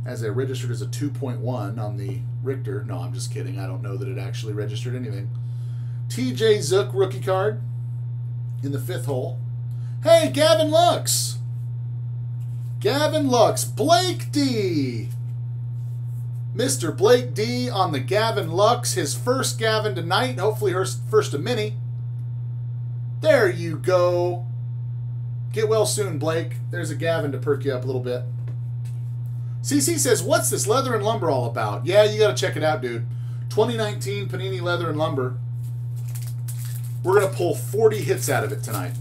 as it registered as a 2.1 on the Richter. No, I'm just kidding. I don't know that it actually registered anything. TJ Zeuch rookie card in the fifth hole. Hey, Gavin Lux. Gavin Lux. Blake D. Mr. Blake D on the Gavin Lux. His first Gavin tonight. Hopefully, her first of many. There you go. Get well soon, Blake. There's a Gavin to perk you up a little bit. CC says, What's this leather and lumber all about? Yeah, you got to check it out, dude. 2019 Panini Leather and Lumber. We're going to pull 40 hits out of it tonight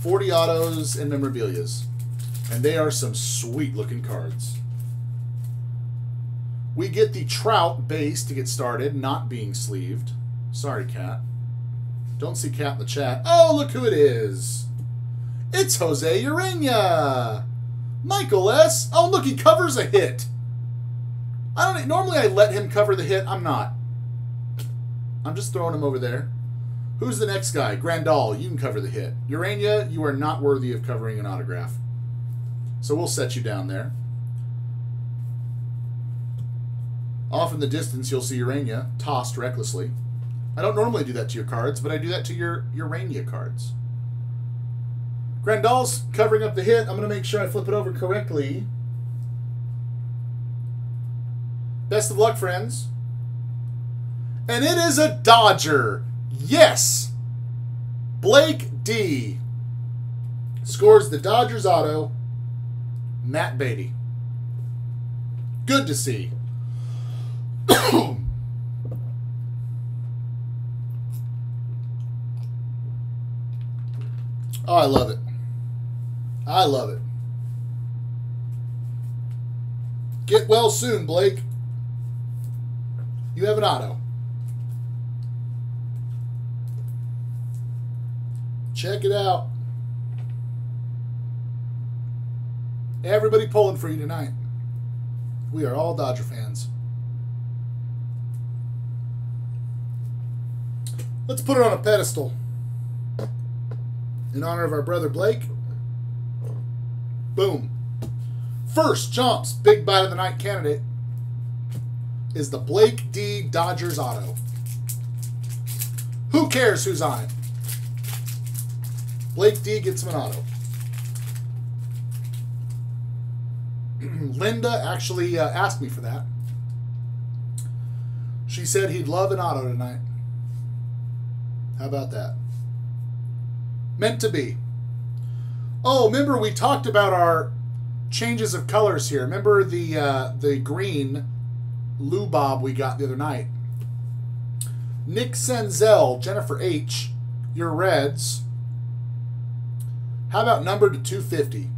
40 autos and memorabilias. And they are some sweet looking cards. We get the Trout base to get started, not being sleeved. Sorry, Cat. Don't see Cat in the chat. Oh, look who it is. It's Jose Urena. Michael S. Oh, look, he covers a hit. I don't normally I let him cover the hit. I'm not. I'm just throwing him over there. Who's the next guy? Grandal, you can cover the hit. Urena, you are not worthy of covering an autograph. So we'll set you down there. Off in the distance, you'll see Urena tossed recklessly. I don't normally do that to your cards, but I do that to your Urena cards. Grandal's covering up the hit. I'm going to make sure I flip it over correctly. Best of luck, friends. And it is a Dodger. Yes. Blake D. Scores the Dodgers auto. Matt Beaty. Good to see. Oh, I love it. I love it. Get well soon, Blake. You have an auto. Check it out. Everybody pulling for you tonight. We are all Dodger fans. Let's put it on a pedestal. In honor of our brother Blake. Boom. First, Chomps, big bite of the night candidate is the Blake D. Dodgers auto. Who cares who's on it? Blake D gets him an auto. *clears throat* Linda actually uh, asked me for that. She said he'd love an auto tonight. How about that? Meant to be. Oh, remember we talked about our changes of colors here. Remember the uh, the green Lou Bob we got the other night. Nick Senzel, Jennifer H. your Reds. How about number to 250?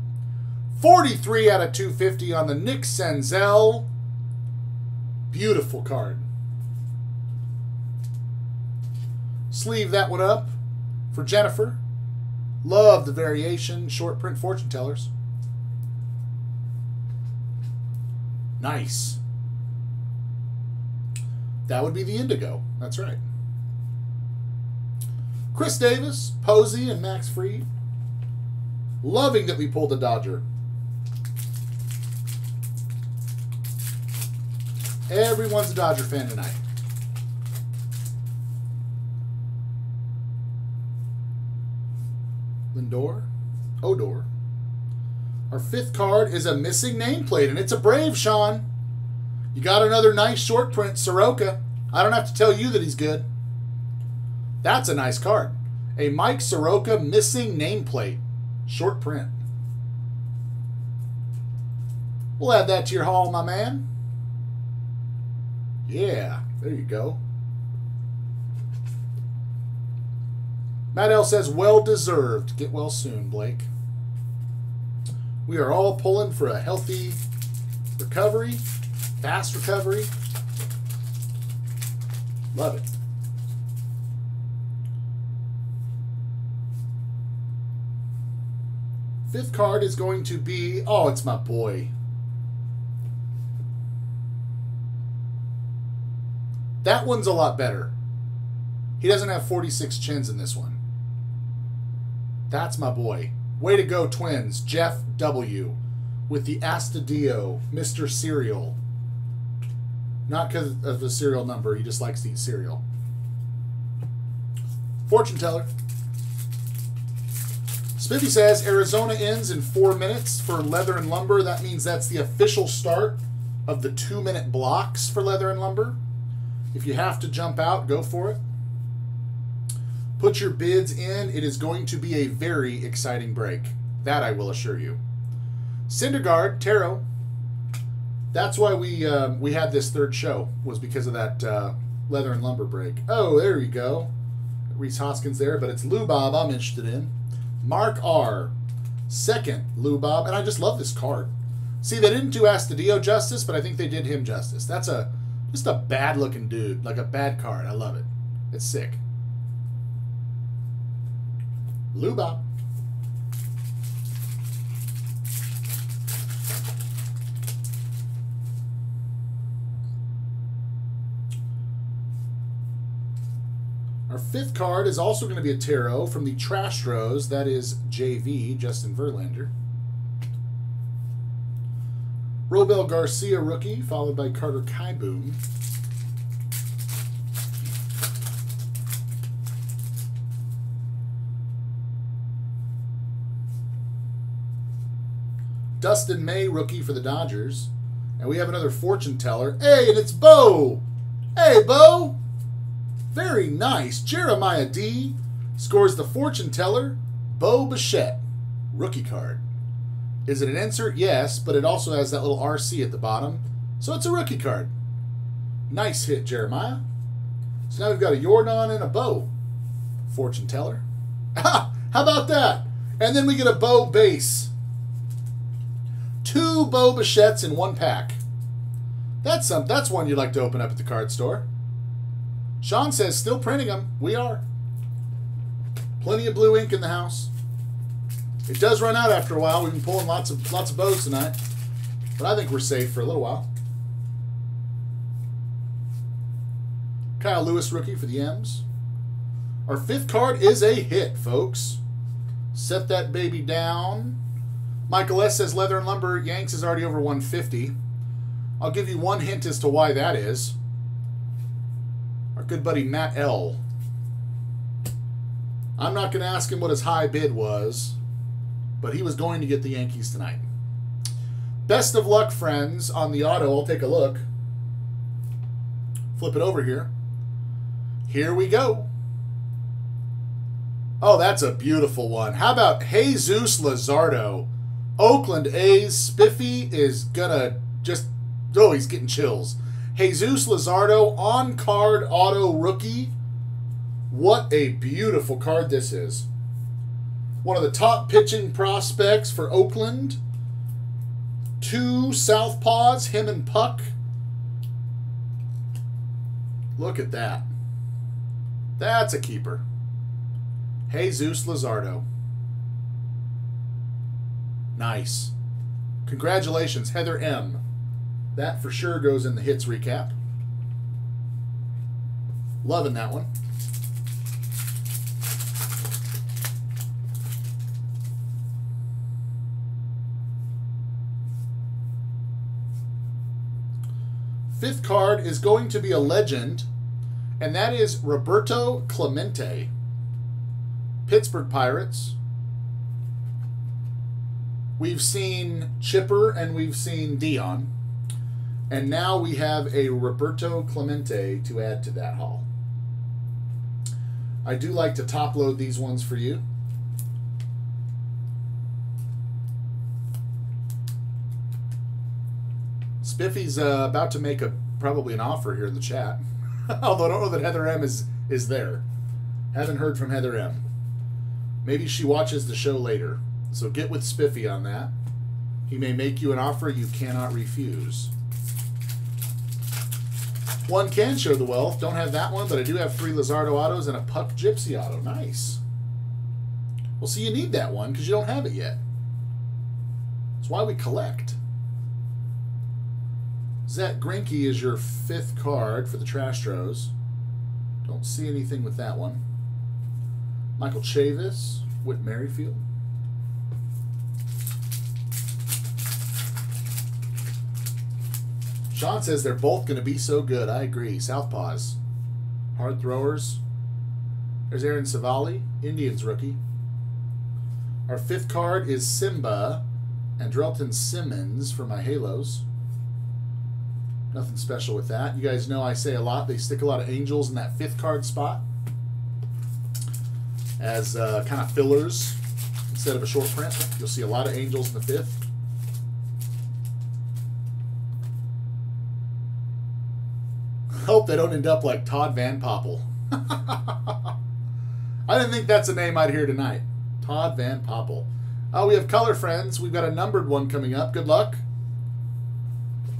43 out of 250 on the Nick Senzel. Beautiful card. Sleeve that one up for Jennifer. Love the variation short print fortune tellers. Nice. That would be the Indigo. That's right. Chris Davis, Posey, and Max Fried. Loving that we pulled the Dodger. Everyone's a Dodger fan tonight. Lindor, Odor. Our fifth card is a missing nameplate, and it's a Brave, Sean. You got another nice short print, Soroka. I don't have to tell you that he's good. That's a nice card. A Mike Soroka missing nameplate. Short print. We'll add that to your haul, my man. Yeah, there you go. Matt L says, well deserved. Get well soon, Blake. We are all pulling for a healthy recovery, fast recovery. Love it. Fifth card is going to be, oh, it's my boy. That one's a lot better. He doesn't have 46 chins in this one. That's my boy. Way to go, twins. Jeff W. with the Astudillo, Mr. Cereal. Not because of the serial number, he just likes to eat cereal. Fortune teller. Spiffy says Arizona ends in four minutes for leather and lumber. That means that's the official start of the two minute blocks for leather and lumber. If you have to jump out, go for it. Put your bids in. It is going to be a very exciting break. That I will assure you. Syndergaard, Tarot. That's why we uh, we had this third show was because of that uh, leather and lumber break. Oh, there you go. Rhys Hoskins there, but it's Lou Bob I'm interested in. Mark R. Second, Lou Bob, and I just love this card. See, they didn't do Astudillo justice, but I think they did him justice. That's a just a bad looking dude, like a bad card. I love it. It's sick. Luba. Our fifth card is also going to be a tarot from the Trastros. That is JV, Justin Verlander. Robel Garcia, rookie, followed by Carter Kieboom. Dustin May, rookie for the Dodgers. And we have another fortune teller. Hey, and it's Bo. Hey, Bo. Very nice. Jeremiah D scores the fortune teller. Bo Bichette, rookie card. Is it an insert? Yes, but it also has that little RC at the bottom. So it's a rookie card. Nice hit, Jeremiah. So now we've got a Yordan and a Bo. Fortune teller. *laughs* How about that? And then we get a Bo base two Bo Bichettes in one pack. That's some. That's one you'd like to open up at the card store. Sean says still printing them. We are. Plenty of blue ink in the house. It does run out after a while. We've been pulling lots of lots of bows tonight, but I think we're safe for a little while. Kyle Lewis rookie for the M's. Our fifth card is a hit, folks. Set that baby down. Michael S. says Leather and Lumber Yanks is already over 150. I'll give you one hint as to why that is. Our good buddy Matt L. I'm not going to ask him what his high bid was, but he was going to get the Yankees tonight. Best of luck, friends, on the auto. I'll take a look. Flip it over here. Here we go. Oh, that's a beautiful one. How about Jesus Luzardo? Oakland A's Spiffy is gonna just oh he's getting chills. Jesus Luzardo on card auto rookie. What a beautiful card this is. One of the top pitching prospects for Oakland. Two Southpaws, him and Puk. Look at that. That's a keeper. Jesus Luzardo. Nice. Congratulations, Heather M. That for sure goes in the hits recap. Loving that one. Fifth card is going to be a legend, and that is Roberto Clemente. Pittsburgh Pirates. We've seen Chipper and we've seen Deion. And now we have a Roberto Clemente to add to that haul. I do like to top load these ones for you. Spiffy's uh, about to make a probably an offer here in the chat. *laughs* Although I don't know that Heather M is is there. Haven't heard from Heather M. Maybe she watches the show later. So get with Spiffy on that. He may make you an offer you cannot refuse. One can show the wealth. Don't have that one, but I do have three Luzardo autos and a Puk Gypsy auto. Nice. Well, see, you need that one because you don't have it yet. That's why we collect. Zack Greinke is your fifth card for the Trastros. Don't see anything with that one. Michael Chavis, Whit Merrifield. Sean says they're both going to be so good. I agree. Southpaws. Hard throwers. There's Aaron Civale, Indians rookie. Our fifth card is Simba and Andrelton Simmons for my Halos. Nothing special with that. You guys know I say a lot. They stick a lot of angels in that fifth card spot as uh, kind of fillers instead of a short print. You'll see a lot of angels in the fifth. Hope they don't end up like Todd Van Poppel. *laughs* I didn't think that's a name I'd hear tonight. Todd Van Poppel. Oh, we have color friends. We've got a numbered one coming up. Good luck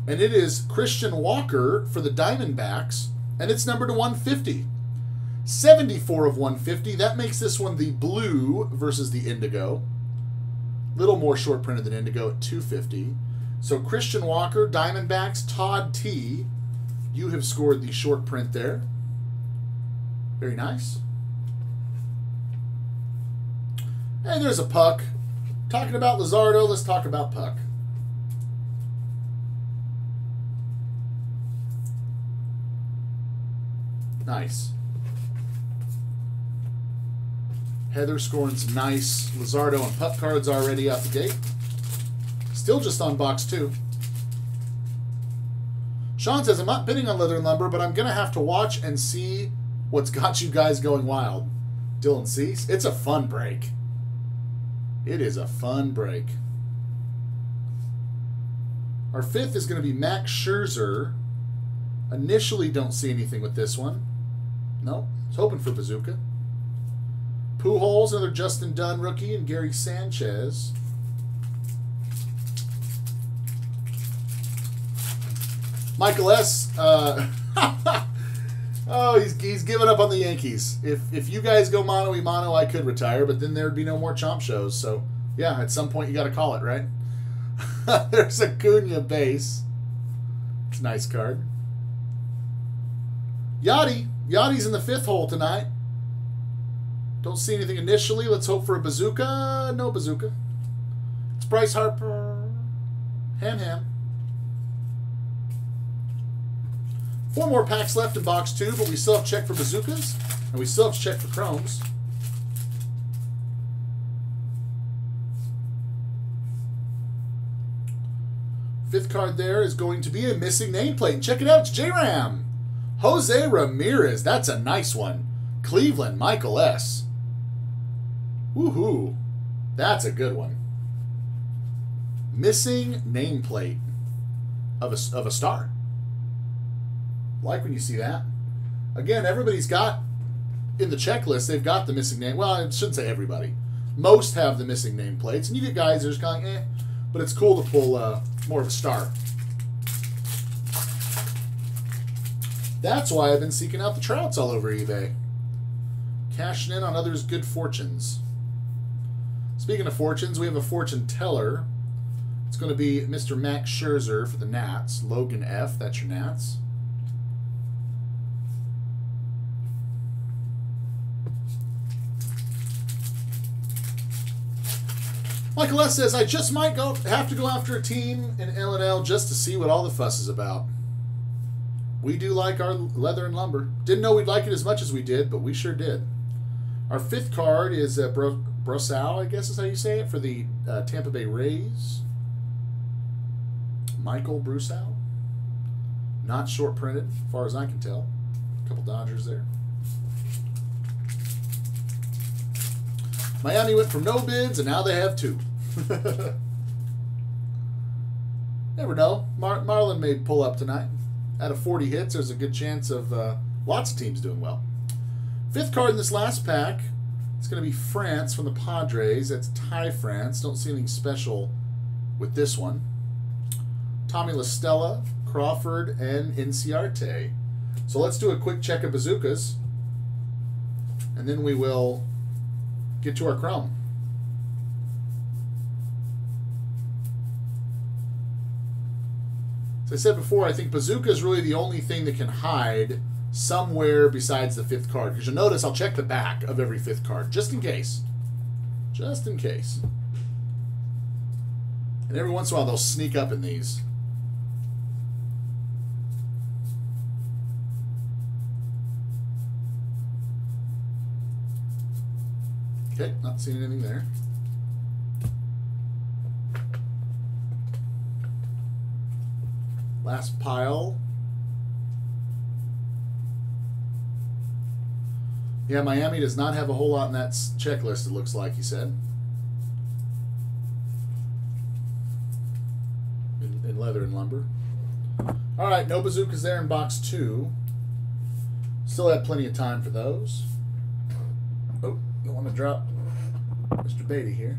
and it is Christian Walker for the Diamondbacks, and it's numbered to 150. 74 of 150. That makes this one the blue versus the indigo. Little more short printed than indigo at 250. So Christian Walker, Diamondbacks, Todd T. You have scored the short print there. Very nice. And there's a Puk. Talking about Luzardo, let's talk about Puk. Nice. Heather scoring some nice Luzardo and Puk cards already out the gate. Still just on box two. Sean says, I'm not bidding on Leather and Lumber, but I'm going to have to watch and see what's got you guys going wild. Dylan sees. It's a fun break. It is a fun break. Our fifth is going to be Max Scherzer. Initially, don't see anything with this one. No, I was hoping for Bazooka. Pujols, another Justin Dunn rookie, and Gary Sanchez. Michael S. Uh, *laughs* oh, he's, he's given up on the Yankees. If if you guys go mono e mono, I could retire, but then there'd be no more chomp shows. So yeah, at some point you got to call it, right? *laughs* There's a Cunha base. It's a nice card. Yachty. Yachty's in the fifth hole tonight. Don't see anything initially. Let's hope for a bazooka. No bazooka. It's Bryce Harper. Ham ham. Four more packs left in box two, but we still have to check for bazookas, and we still have to check for chromes. Fifth card there is going to be a missing nameplate. Check it out, it's J-Ram. Jose Ramirez, that's a nice one. Cleveland, Michael S. Woohoo. That's a good one. Missing nameplate of a, of a star. Like when you see that. Again, everybody's got in the checklist, they've got the missing name. Well, I shouldn't say everybody. Most have the missing name plates, and you get guys that are just kind of eh. But it's cool to pull uh, more of a star. That's why I've been seeking out the trouts all over eBay. Cashing in on others' good fortunes. Speaking of fortunes, we have a fortune teller. It's going to be Mr. Max Scherzer for the Nats. Logan F. That's your Nats. Michael S says, I just might go have to go after a team in LNL just to see what all the fuss is about. We do like our leather and lumber. Didn't know we'd like it as much as we did, but we sure did. Our fifth card is uh, Bro- I guess is how you say it, for the uh, Tampa Bay Rays. Michael Brosseau. Not short printed, as far as I can tell. A couple Dodgers there. Miami went from no bids, and now they have two. *laughs* Never know. Mar- Marlin may pull up tonight. Out of 40 hits, there's a good chance of uh, lots of teams doing well. Fifth card in this last pack. It's going to be France from the Padres. That's Ty France. Don't see anything special with this one. Tommy La Stella, Crawford, and Inciarte. So let's do a quick check of bazookas. And then we will get to our Chrome. As I said before, I think Bazooka is really the only thing that can hide somewhere besides the fifth card. Because you'll notice I'll check the back of every fifth card, just in case. Just in case. And every once in a while they'll sneak up in these. Okay, not seeing anything there. Last pile. Yeah, Miami does not have a whole lot in that checklist, it looks like, he said. In, in leather and lumber. All right, no bazookas there in box two. Still have plenty of time for those. Oh, don't want to drop Mr. Beatty here.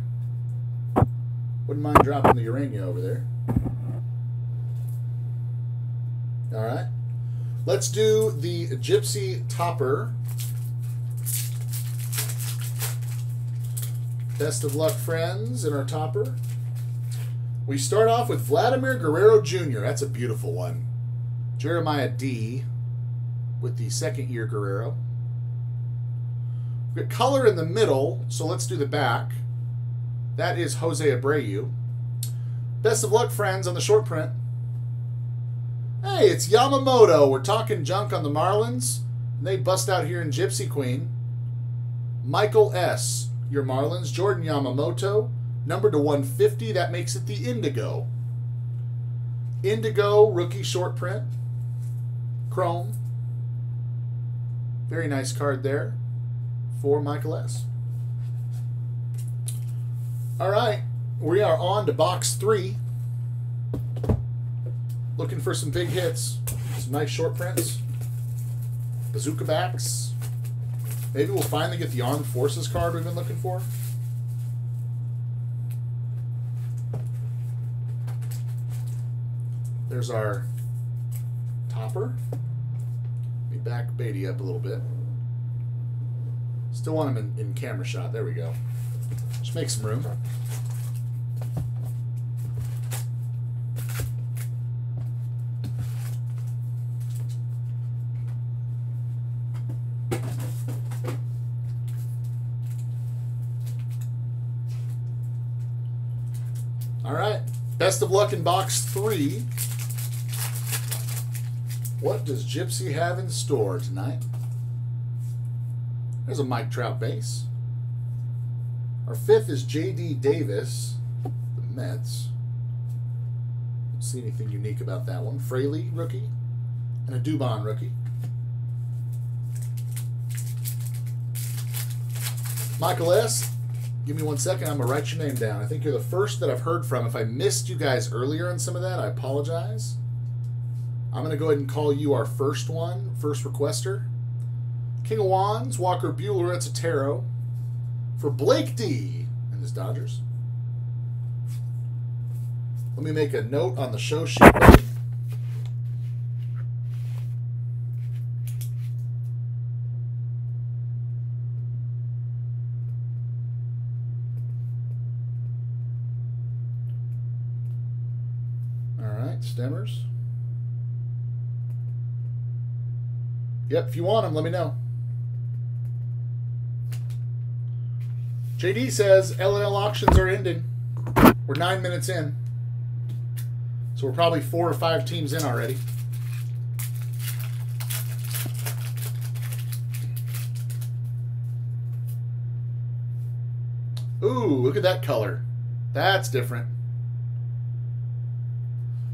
Wouldn't mind dropping the Urena over there. All right. Let's do the Gypsy Topper. Best of luck, friends, in our topper. We start off with Vladimir Guerrero Jr. That's a beautiful one. Jeremiah D. with the second year Guerrero. We've got color in the middle, so let's do the back. That is Jose Abreu. Best of luck, friends, on the short print. Hey, it's Yamamoto. We're talking junk on the Marlins. They bust out here in Gypsy Queen. Michael S. Your Marlins. Jordan Yamamoto. Number to 150. That makes it the Indigo. Indigo rookie short print. Chrome. Very nice card there for Michael S. All right. We are on to box three. Looking for some big hits, some nice short prints, bazooka backs. Maybe we'll finally get the Armed Forces card we've been looking for. There's our topper. Let me back Beatty up a little bit. Still want him in, in camera shot. There we go. Just make some room. All right. Best of luck in box three. What does Gypsy have in store tonight? There's a Mike Trout base. Our fifth is J.D. Davis, the Mets. Don't see anything unique about that one. Fraley, rookie, and a Dubon rookie. Michael S., give me one second. I'm going to write your name down. I think you're the first that I've heard from. If I missed you guys earlier on some of that, I apologize. I'm going to go ahead and call you our first one, first requester. King of Wands, Walker Buehler that's a tarot. For Blake D and his Dodgers. Let me make a note on the show sheet. All right, Stemmers. Yep, if you want them, let me know. JD says LNL auctions are ending. We're nine minutes in. So we're probably four or five teams in already. Ooh, look at that color. That's different.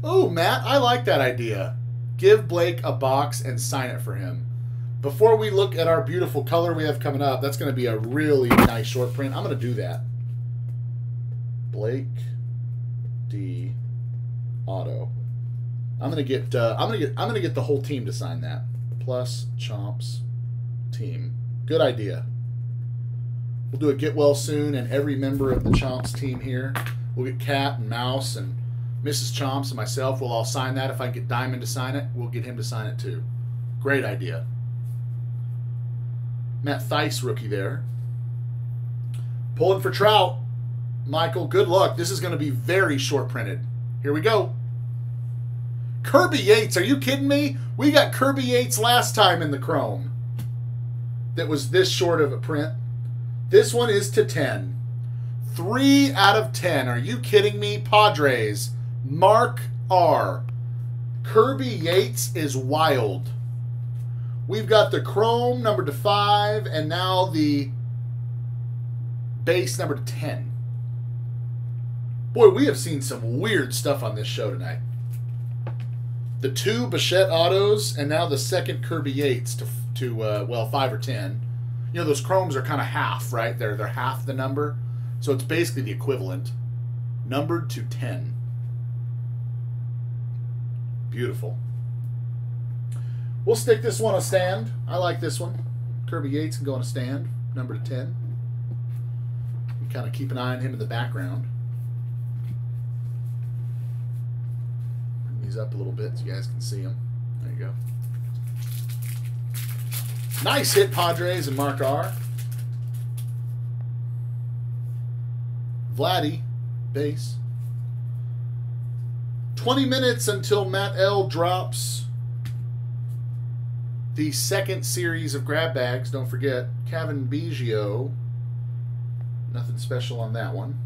Ooh, Matt, I like that idea. Give Blake a box and sign it for him. Before we look at our beautiful color we have coming up, that's going to be a really nice short print. I'm going to do that. Blake D auto. I'm gonna get uh, I'm gonna get I'm gonna get the whole team to sign that. Plus Chomps team. Good idea. We'll do a get well soon, and every member of the Chomps team here. We'll get Cat and Mouse and Mrs. Chomps and myself. We'll all sign that. If I get Diamond to sign it, we'll get him to sign it too. Great idea. Matt Thaiss rookie there. Pulling for Trout. Michael, good luck. This is going to be very short printed. Here we go. Kirby Yates, are you kidding me? We got Kirby Yates last time in the Chrome. That was this short of a print. This one is to 10. 3 out of 10. Are you kidding me? Padres. Mark R. Kirby Yates is wild. We've got the Chrome number to 5 and now the base number to 10. Boy, we have seen some weird stuff on this show tonight. The two Bichette autos, and now the second Kirby Yates to to uh, well five or ten. You know those chromes are kind of half, right? They're they're half the number, so it's basically the equivalent, numbered to ten. Beautiful. We'll stick this one on a stand. I like this one. Kirby Yates can go on a stand, number to ten. kind of keep an eye on him in the background. these up a little bit so you guys can see them. There you go. Nice hit, Padres and Mark R. Vladdy, base. 20 minutes until Matt L drops the second series of grab bags. Don't forget, Cavan Biggio. Nothing special on that one.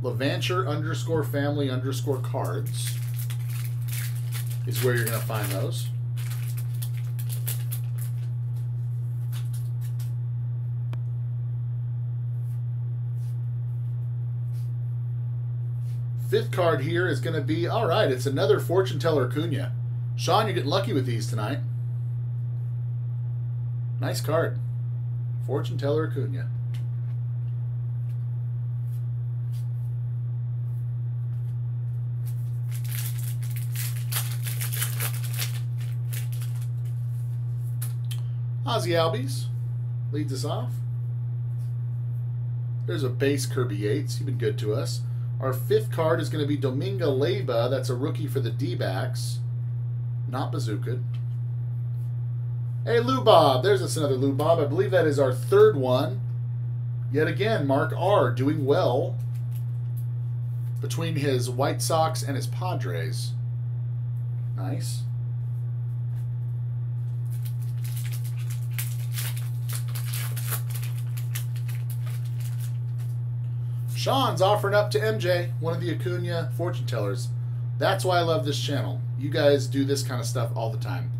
Levanture underscore family underscore cards is where you're going to find those. Fifth card here is going to be all right. It's another fortune teller Acuna. Sean, you're getting lucky with these tonight. Nice card. Fortune teller Acuna. Ozzy Albies leads us off. There's a base Kirby Yates. You've been good to us. Our fifth card is going to be Domingo Leyba. That's a rookie for the D-backs. Not Bazooka. Hey, Lou Bob. There's another Lou Bob. I believe that is our third one. Yet again, Mark R. doing well between his White Sox and his Padres. Nice. Sean's offering up to MJ, one of the Acuna fortune tellers. That's why I love this channel. You guys do this kind of stuff all the time.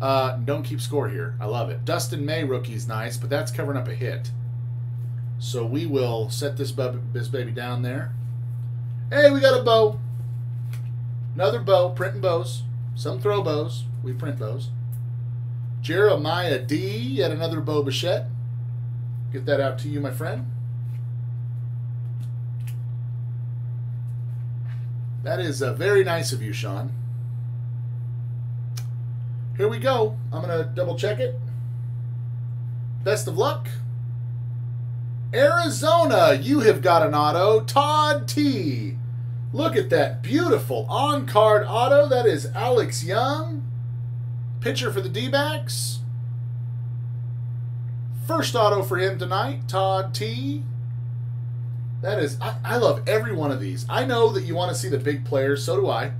Uh, don't keep score here. I love it. Dustin May rookie's nice, but that's covering up a hit. So we will set this, this baby down there. Hey, we got a bow. Another bow, printing bows. Some throw bows. We print those. Jeremiah D, yet another Bo Bichette. Get that out to you, my friend. That is uh, very nice of you, Sean. Here we go. I'm going to double check it. Best of luck. Arizona, you have got an auto. Todd T. Look at that beautiful on card auto. That is Alex Young. Pitcher for the D backs. First auto for him tonight, Todd T. That is, I, I love every one of these. I know that you want to see the big players, so do I.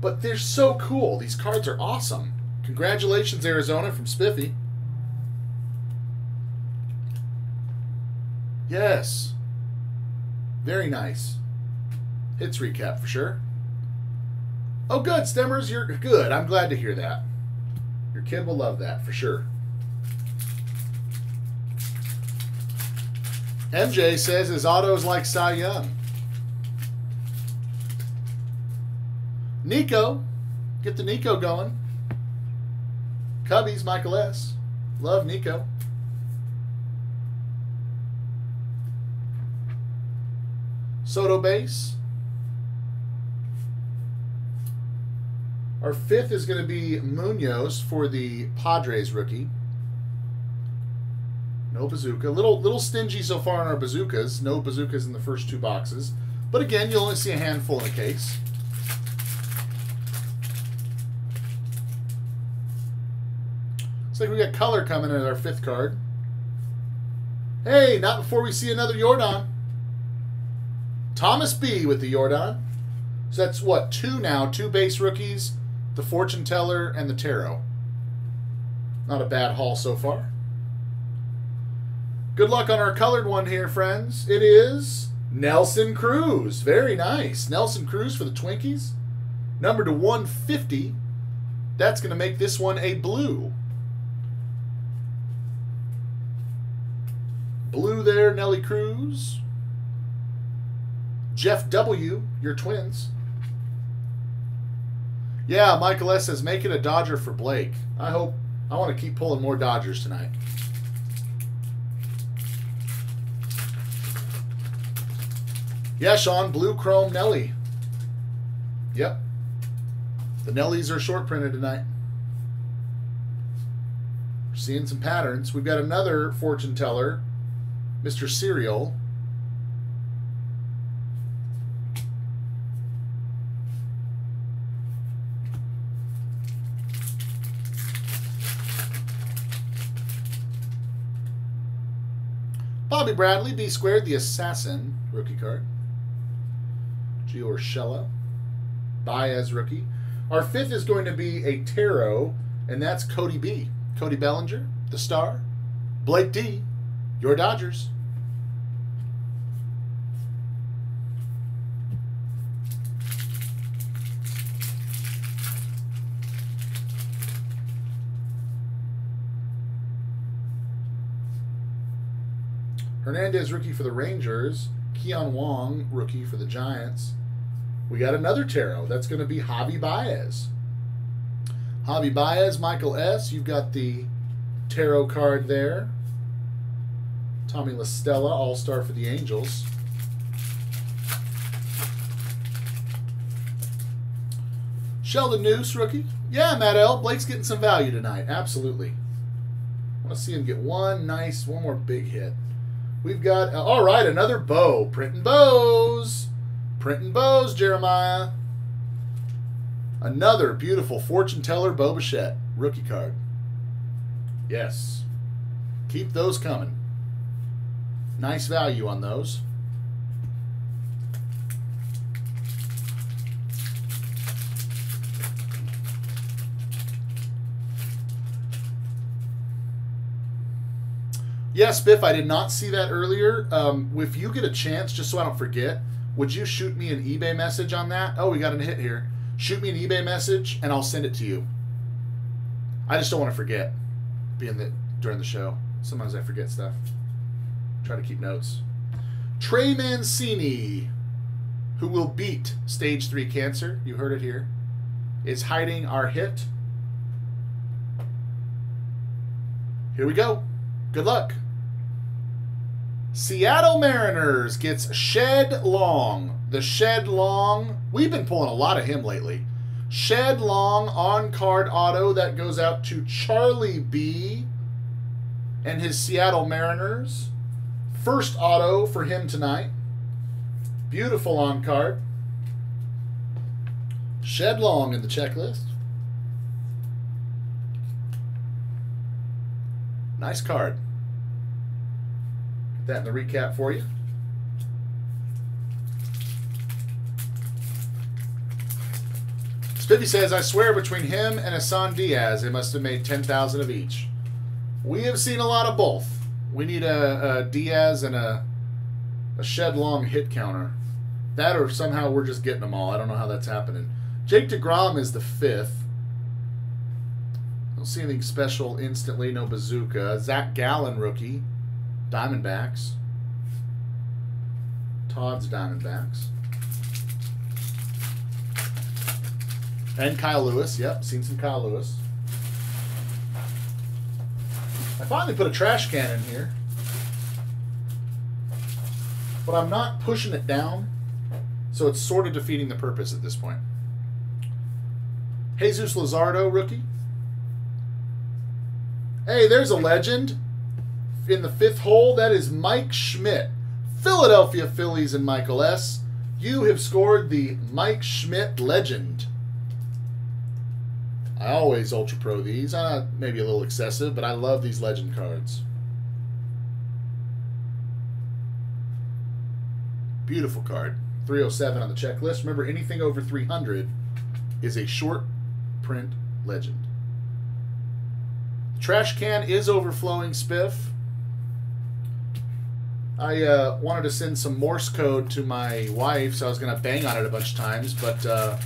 But they're so cool. These cards are awesome. Congratulations, Arizona, from Spiffy. Yes. Very nice. Hits recap for sure. Oh, good, Stemmers. You're good. I'm glad to hear that. Your kid will love that for sure. MJ says his auto is like Cy Young. Nico, get the Nico going. Cubbies, Michael S. Love Nico. Soto base. Our fifth is going to be Munoz for the Padres rookie. No bazooka. Little little stingy so far on our bazookas. No bazookas in the first two boxes. But again, you'll only see a handful in a case. Looks like we got color coming in our fifth card. Hey, not before we see another Yordan. Thomas B with the Yordan. So that's what, two now, two base rookies, the Fortune Teller, and the Tarot. Not a bad haul so far. Good luck on our colored one here, friends. It is Nelson Cruz. Very nice. Nelson Cruz for the Twinkies. Number to 150. That's going to make this one a blue. Blue there, Nelly Cruz. Jeff W., your twins. Yeah, Michael S. says, make it a Dodger for Blake. I hope, I want to keep pulling more Dodgers tonight. Yeah, Sean, blue chrome Nelly. Yep. The Nellies are short printed tonight. We're seeing some patterns. We've got another fortune teller, Mr. Serial. Bobby Bradley, B squared, the assassin, rookie card. Gio Urshela, Baez rookie. Our fifth is going to be a tarot, and that's Cody B. Cody Bellinger, the star. Blake D, your Dodgers. Hernandez, rookie for the Rangers. Keon Wong, rookie for the Giants. We got another tarot. That's going to be Javi Baez. Javi Baez, Michael S. You've got the tarot card there. Tommy La Stella, All Star for the Angels. Sheldon Neuse, rookie. Yeah, Matt L. Blake's getting some value tonight. Absolutely. I want to see him get one nice, one more big hit. We've got, uh, all right, another bow. Printing bows. Printing bows, Jeremiah. Another beautiful fortune teller Bo Bichette. Rookie card. Yes. Keep those coming. Nice value on those. Yes, Biff, I did not see that earlier. Um, if you get a chance, just so I don't forget, would you shoot me an eBay message on that? Oh, we got a hit here. Shoot me an eBay message, and I'll send it to you. I just don't want to forget, being that during the show. Sometimes I forget stuff. Try to keep notes. Trey Mancini, who will beat stage three cancer, you heard it here, is hiding our hit. Here we go. Good luck. Seattle Mariners gets Shed Long. The Shed Long. We've been pulling a lot of him lately. Shed Long on card auto that goes out to Charlie B. and his Seattle Mariners. First auto for him tonight. Beautiful on card. Shed Long in the checklist. Nice card. That in the recap for you. Spiffy says, I swear between him and Isan Diaz, they must have made 10,000 of each. We have seen a lot of both. We need a, a Diaz and a, a Shed Long hit counter. That or somehow we're just getting them all. I don't know how that's happening. Jake DeGrom is the fifth. Don't see anything special instantly. No bazooka. Zac Gallen rookie. Diamondbacks. Todd's Diamondbacks. And Kyle Lewis. Yep, seen some Kyle Lewis. I finally put a trash can in here. But I'm not pushing it down. So it's sort of defeating the purpose at this point. Jesus Luzardo, rookie. Hey, there's a legend in the fifth hole. That is Mike Schmidt. Philadelphia Phillies and Michael S. You have scored the Mike Schmidt legend. I always Ultra Pro these. Uh, maybe a little excessive, but I love these legend cards. Beautiful card. 307 on the checklist. Remember, anything over 300 is a short print legend. The trash can is overflowing, Spiff. I uh, wanted to send some Morse code to my wife, so I was going to bang on it a bunch of times, but uh,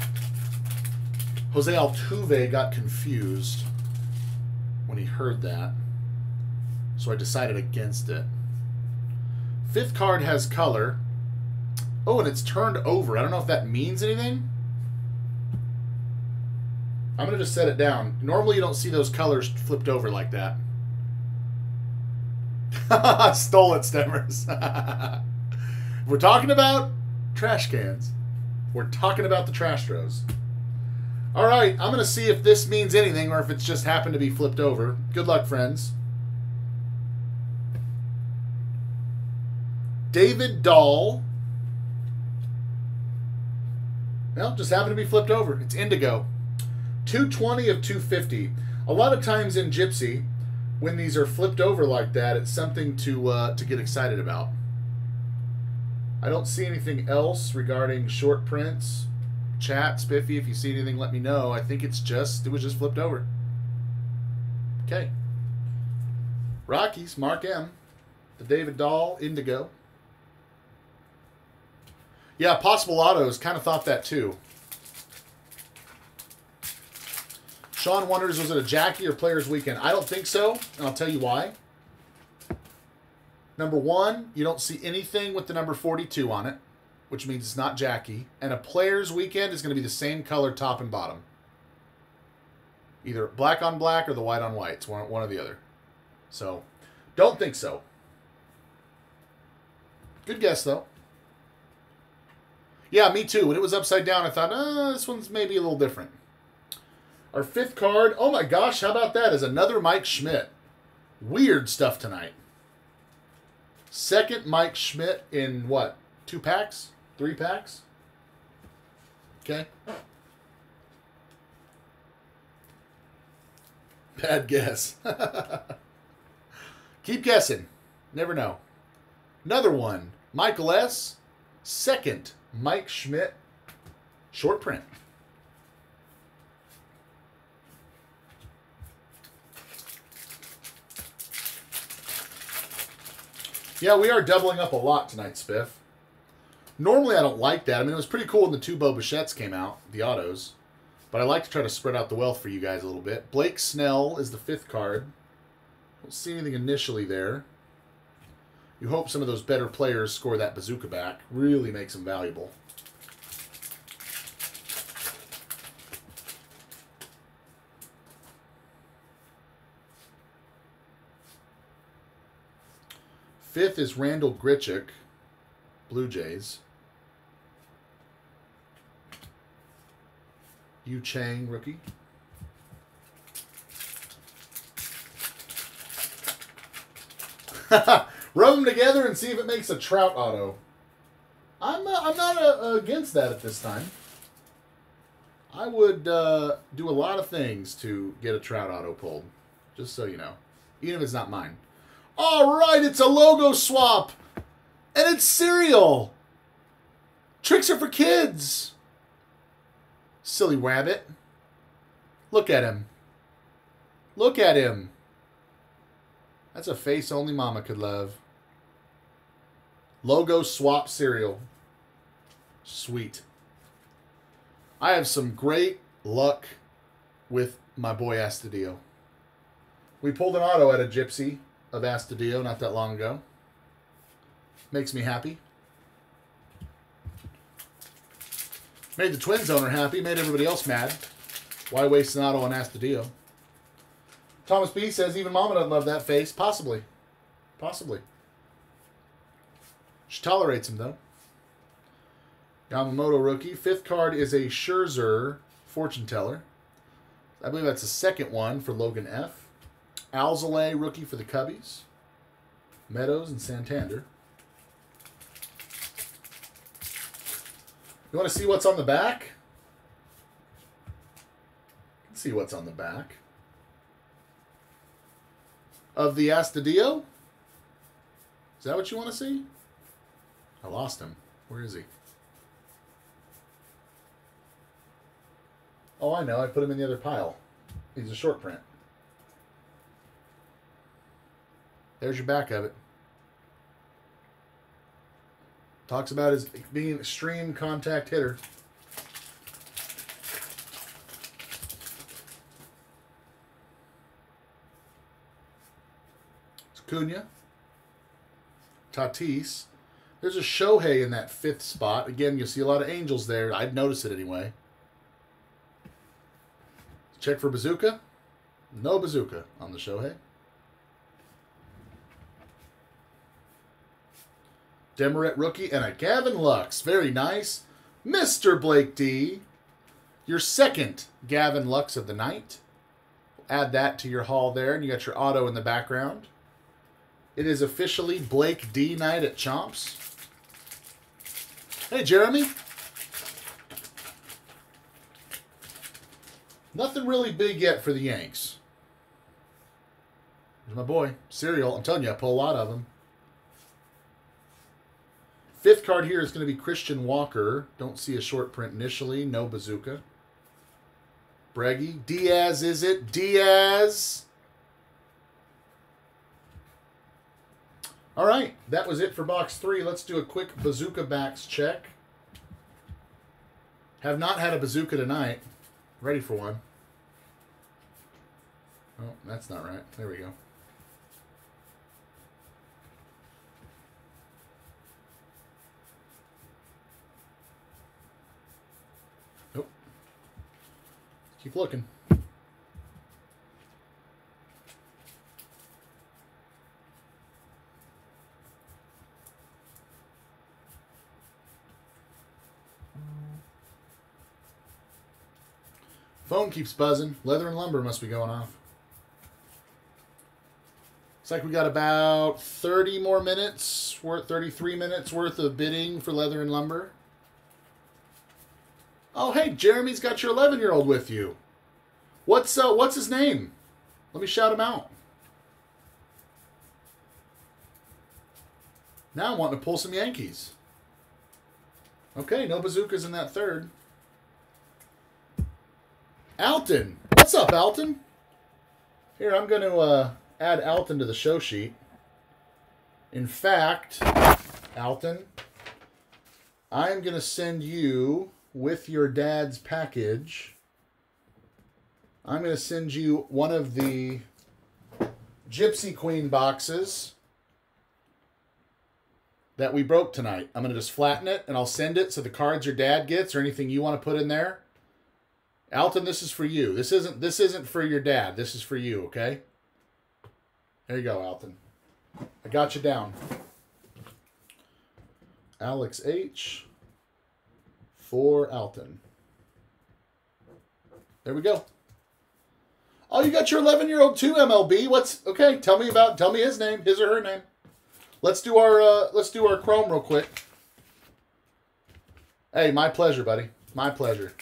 Jose Altuve got confused when he heard that, so I decided against it. Fifth card has color. Oh, and it's turned over. I don't know if that means anything. I'm going to just set it down. Normally you don't see those colors flipped over like that. *laughs* Stole it, Stemmers. *laughs* we're talking about trash cans. We're talking about the trash throws. All right, I'm going to see if this means anything or if it's just happened to be flipped over. Good luck, friends. David Dahl. Well, just happened to be flipped over. It's indigo. 220 of 250. A lot of times in Gypsy, when these are flipped over like that, it's something to uh, to get excited about. I don't see anything else regarding short prints. Chat, Spiffy, if you see anything, let me know. I think it's just, it was just flipped over. Okay. Rockies, Mark M. The David Dahl, Indigo. Yeah, possible autos. Kind of thought that too. Sean wonders, was it a Jackie or Players Weekend? I don't think so, and I'll tell you why. Number one, you don't see anything with the number 42 on it, which means it's not Jackie. And a Players Weekend is going to be the same color top and bottom. Either black on black or the white on white. It's one, one or the other. So, don't think so. Good guess, though. Yeah, me too. When it was upside down, I thought, oh, this one's maybe a little different. Our fifth card, oh my gosh, how about that? Is another Mike Schmidt. Weird stuff tonight. Second Mike Schmidt in what? Two packs? Three packs? Okay. Bad guess. *laughs* Keep guessing. Never know. Another one. Michael S. Second Mike Schmidt. Short print. Yeah, we are doubling up a lot tonight, Spiff. Normally, I don't like that. I mean, it was pretty cool when the two Bo Bichettes came out, the autos. But I like to try to spread out the wealth for you guys a little bit. Blake Snell is the fifth card. Don't see anything initially there. You hope some of those better players score that bazooka back. Really makes them valuable. Fifth is Randall Grichuk, Blue Jays. Yu Chang, rookie. *laughs* Rub them together and see if it makes a trout auto. I'm uh, I'm not uh, against that at this time. I would uh, do a lot of things to get a trout auto pulled, just so you know, even if it's not mine. All right, it's a logo swap, and it's cereal. Tricks are for kids. Silly rabbit. Look at him. Look at him. That's a face only mama could love. Logo swap cereal. Sweet. I have some great luck with my boy Astudillo. We pulled an auto at a gypsy of Astudillo not that long ago. Makes me happy. Made the Twins owner happy, made everybody else mad. Why waste an auto on Astudillo? Thomas B says even Mama doesn't love that face. Possibly. Possibly. She tolerates him, though. Yamamoto rookie. Fifth card is a Scherzer fortune teller. I believe that's the second one for Logan F. Alzolay rookie for the Cubbies. Meadows and Santander. You want to see what's on the back? Let's see what's on the back of the Astudillo? Is that what you want to see? I lost him. Where is he? Oh, I know. I put him in the other pile. He's a short print. There's your back of it. Talks about his being an extreme contact hitter. It's Cunha. Tatis. There's a Shohei in that fifth spot. Again, you'll see a lot of angels there. I'd notice it anyway. Check for Bazooka. No Bazooka on the Shohei. Demeritte rookie and a Gavin Lux. Very nice. Mr. Blake D. Your second Gavin Lux of the night. Add that to your haul there, and you got your auto in the background. It is officially Blake D night at Chomps. Hey, Jeremy. Nothing really big yet for the Yanks. There's my boy. Cereal. I'm telling you, I pull a lot of them. Fifth card here is going to be Christian Walker. Don't see a short print initially. No bazooka. Breggy. Diaz, is it? Diaz. All right, that was it for box three. Let's do a quick bazooka backs check. Have not had a bazooka tonight. Ready for one. Oh, that's not right. There we go. Keep looking. Phone keeps buzzing. Leather and lumber must be going off. Looks like we got about 30 more minutes, worth 33 minutes worth of bidding for leather and lumber. Oh, hey, Jeremy's got your 11 year old with you. What's uh, what's his name? Let me shout him out. Now I'm wanting to pull some Yankees. Okay, no bazookas in that third. Alton. What's up, Alton? Here, I'm going to uh, add Alton to the show sheet. In fact, Alton, I'm going to send you with your dad's package. I'm going to send you one of the Gypsy Queen boxes that we broke tonight. I'm going to just flatten it and I'll send it so the cards your dad gets or anything you want to put in there Alton, this is for you. This isn't this isn't for your dad. This is for you, okay? There you go, Alton. I got you down. Alex H for Alton. There we go. Oh, you got your 11 year old too, MLB. What's okay? Tell me about. Tell me his name, his or her name. Let's do our uh, let's do our chrome real quick. Hey, my pleasure, buddy. My pleasure.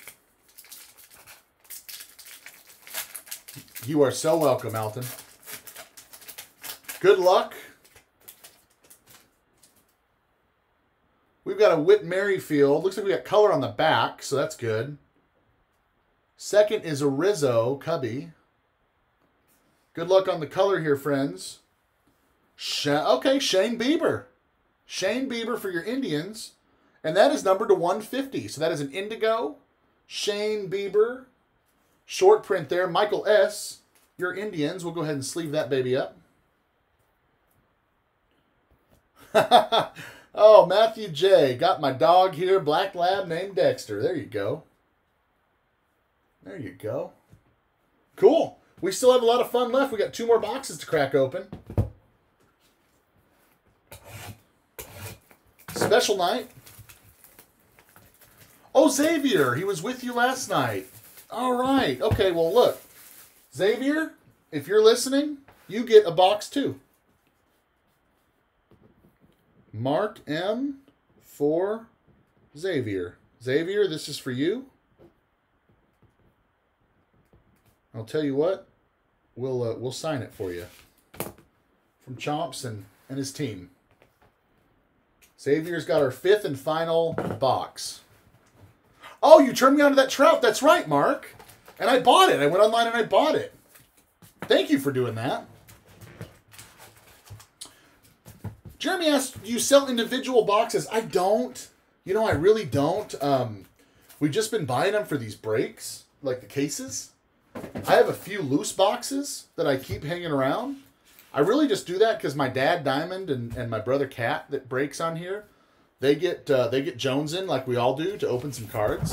You are so welcome, Alton. Good luck. We've got a Whit Merrifield. Looks like we got color on the back, so that's good. Second is a Rizzo Cubby. Good luck on the color here, friends. Sh okay, Shane Bieber. Shane Bieber for your Indians. And that is numbered to 150. So that is an indigo. Shane Bieber. Short print there. Michael S. Your Indians. We'll go ahead and sleeve that baby up. *laughs* oh, Matthew J. Got my dog here, Black Lab named Dexter. There you go. There you go. Cool. We still have a lot of fun left. We got two more boxes to crack open. Special night. Oh, Xavier, he was with you last night. All right. Okay, well, look. Xavier, if you're listening, you get a box too. Mark M for Xavier. Xavier, this is for you. I'll tell you what, we'll uh, we'll sign it for you from Chomps and, and his team. Xavier's got our fifth and final box. Oh, you turned me on to that trout. That's right, Mark. And I bought it. I went online and I bought it. Thank you for doing that. Jeremy asked, "Do you sell individual boxes?" I don't. You know, I really don't. Um, we've just been buying them for these breaks, like the cases. I have a few loose boxes that I keep hanging around. I really just do that because my dad Diamond and, and my brother Cat that breaks on here, they get uh, they get Jones in like we all do to open some cards.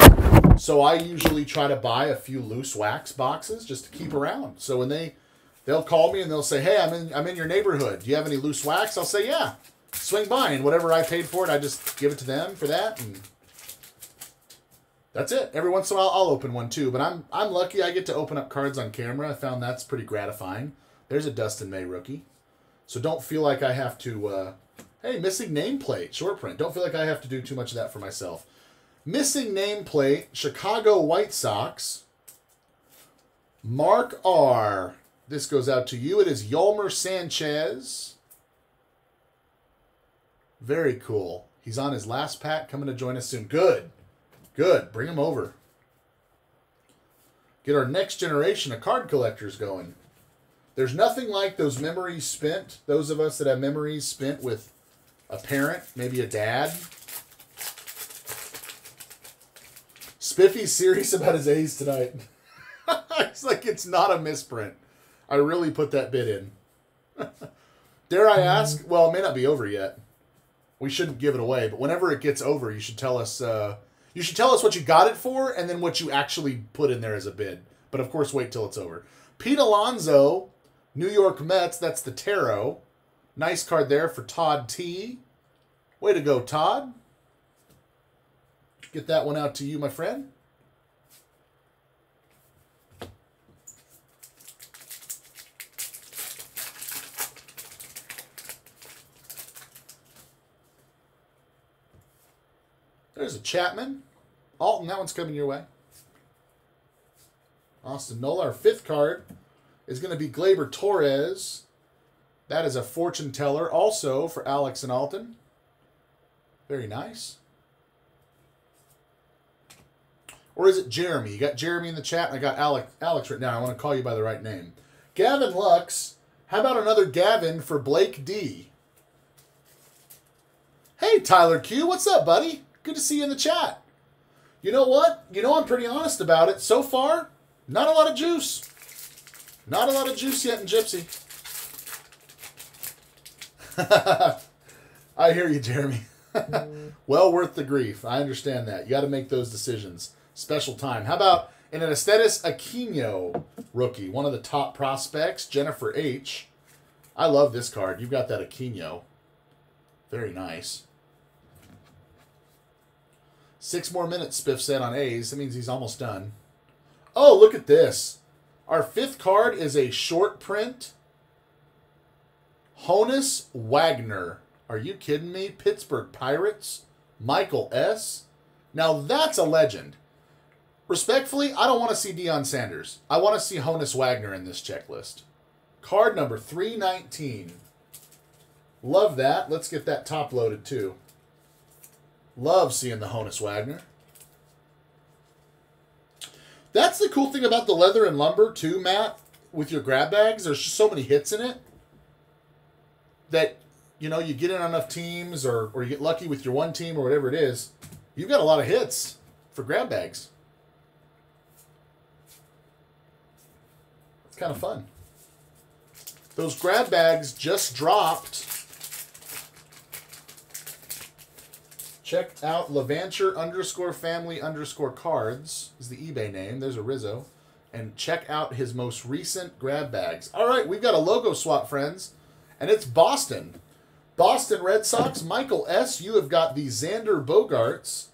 So I usually try to buy a few loose wax boxes just to keep around. So when they they'll call me and they'll say, "Hey, I'm in I'm in your neighborhood. Do you have any loose wax?" I'll say, "Yeah." Swing by and whatever I paid for it, I just give it to them for that and that's it. Every once in a while I'll open one too, but I'm I'm lucky I get to open up cards on camera. I found that's pretty gratifying. There's a Dustin May rookie. So don't feel like I have to uh, hey, missing nameplate, short print. Don't feel like I have to do too much of that for myself. Missing nameplate, Chicago White Sox. Mark R. This goes out to you. It is Yolmer Sanchez. Very cool. He's on his last pack, coming to join us soon. Good. Good. Bring him over. Get our next generation of card collectors going. There's nothing like those memories spent, those of us that have memories spent with a parent, maybe a dad. Spiffy's serious about his A's tonight. *laughs* it's like it's not a misprint. I really put that bit in. *laughs* Dare I ask? Well, it may not be over yet. We shouldn't give it away, but whenever it gets over, you should tell us. Uh, you should tell us what you got it for, and then what you actually put in there as a bid. But of course, wait till it's over. Pete Alonso, New York Mets. That's the tarot. Nice card there for Todd T. Way to go, Todd. Get that one out to you, my friend. There's a Chapman. Alton, that one's coming your way. Austin Nola, our fifth card is going to be Gleyber Torres. That is a fortune teller also for Alex and Alton. Very nice. Or is it Jeremy? You got Jeremy in the chat, I got Alex, Alex right now. I want to call you by the right name. Gavin Lux. How about another Gavin for Blake D? Hey, Tyler Q. What's up, buddy? Good to see you in the chat. You know what? You know I'm pretty honest about it. So far, not a lot of juice. Not a lot of juice yet in Gypsy. *laughs* I hear you, Jeremy. *laughs* well worth the grief. I understand that. You got to make those decisions. Special time. How about an Aristides Aquino rookie, one of the top prospects, Jennifer H. I love this card. You've got that Aquino. Very nice. Six more minutes, Spiff said on A's. That means he's almost done. Oh, look at this. Our fifth card is a short print. Honus Wagner. Are you kidding me? Pittsburgh Pirates, Michael S. Now that's a legend. Respectfully, I don't want to see Deion Sanders. I want to see Honus Wagner in this checklist. Card number 319. Love that. Let's get that top loaded too. Love seeing the Honus Wagner. That's the cool thing about the leather and lumber too, Matt, with your grab bags. There's just so many hits in it that, you know, you get in enough teams or, or you get lucky with your one team or whatever it is. You've got a lot of hits for grab bags. It's kind of fun. Those grab bags just dropped Check out Levanture underscore family underscore cards is the eBay name. There's a Rizzo. And check out his most recent grab bags. All right, we've got a logo swap, friends. And it's Boston. Boston Red Sox, Michael S. You have got the Xander Bogaerts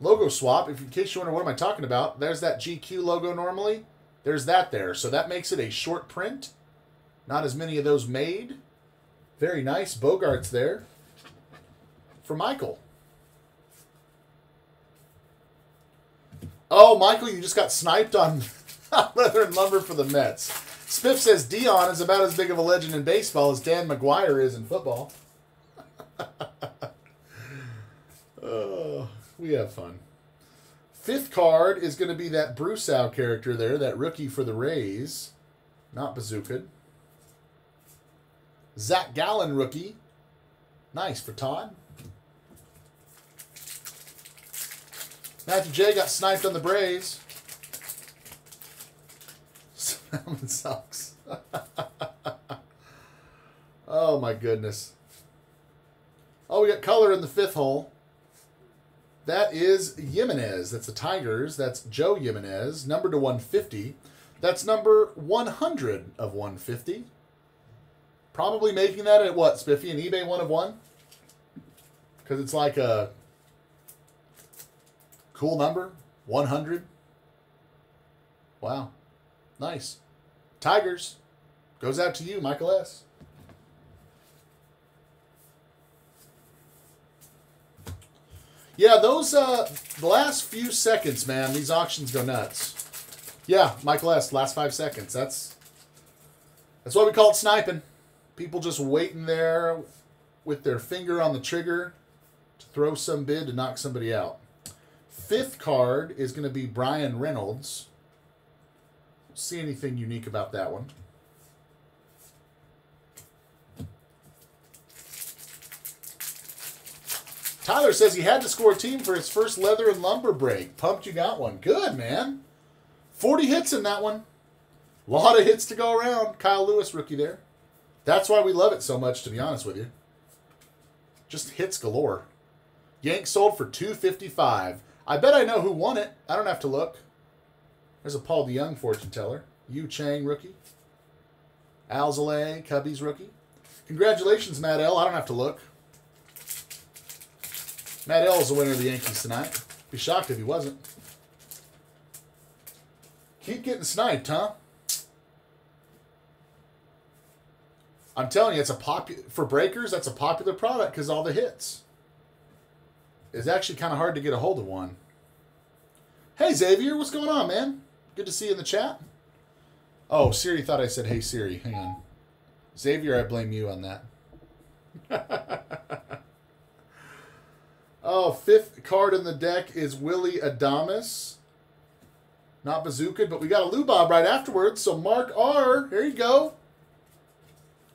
logo swap. If in case you wonder what am I talking about, there's that GQ logo normally. There's that there. So that makes it a short print. Not as many of those made. Very nice. Bogaerts there for Michael. Oh, Michael, you just got sniped *laughs* on leather and lumber for the Mets. Spiff says Deion is about as big of a legend in baseball as Dan McGwire is in football. *laughs* oh, we have fun. Fifth card is going to be that Brusau character there, that rookie for the Rays. Not Bazooka. Zac Gallen rookie. Nice for Todd. Matthew J got sniped on the Braves. *laughs* Salmon sucks. *laughs* oh my goodness. Oh, we got color in the fifth hole. That is Jimenez. That's the Tigers. That's Joe Jimenez, number to 150. That's number 100 of 150. Probably making that at what, Spiffy? An eBay one of one? Because it's like a Cool number, 100. Wow. Nice. Tigers. Goes out to you, Michael S. Yeah, those uh the last few seconds, man, these auctions go nuts. Yeah, Michael S. Last five seconds. That's that's why we call it sniping. People just waiting there with their finger on the trigger to throw some bid to knock somebody out fifth card is going to be Bryan Reynolds. See anything unique about that one? Tyler says he had to score a team for his first leather and lumber break. Pumped you got one. Good, man. 40 hits in that one. A lot of hits to go around. Kyle Lewis, rookie there. That's why we love it so much, to be honest with you. Just hits galore. Yank sold for 255 I bet I know who won it. I don't have to look. There's a Paul DeJong fortune teller. Yu Chang rookie. Alzolay, Cubbies rookie. Congratulations, Matt L. I don't have to look. Matt L is the winner of the Yankees tonight. Be shocked if he wasn't. Keep getting sniped, huh? I'm telling you, it's a popular for breakers. That's a popular product because all the hits. It's actually kind of hard to get a hold of one. Hey, Xavier, what's going on, man? Good to see you in the chat. Oh, Siri thought I said, hey, Siri. Hang on. Xavier, I blame you on that. *laughs* oh, fifth card in the deck is Willy Adames. Not Bazooka, but we got a Lubob right afterwards. So Mark R, here you go.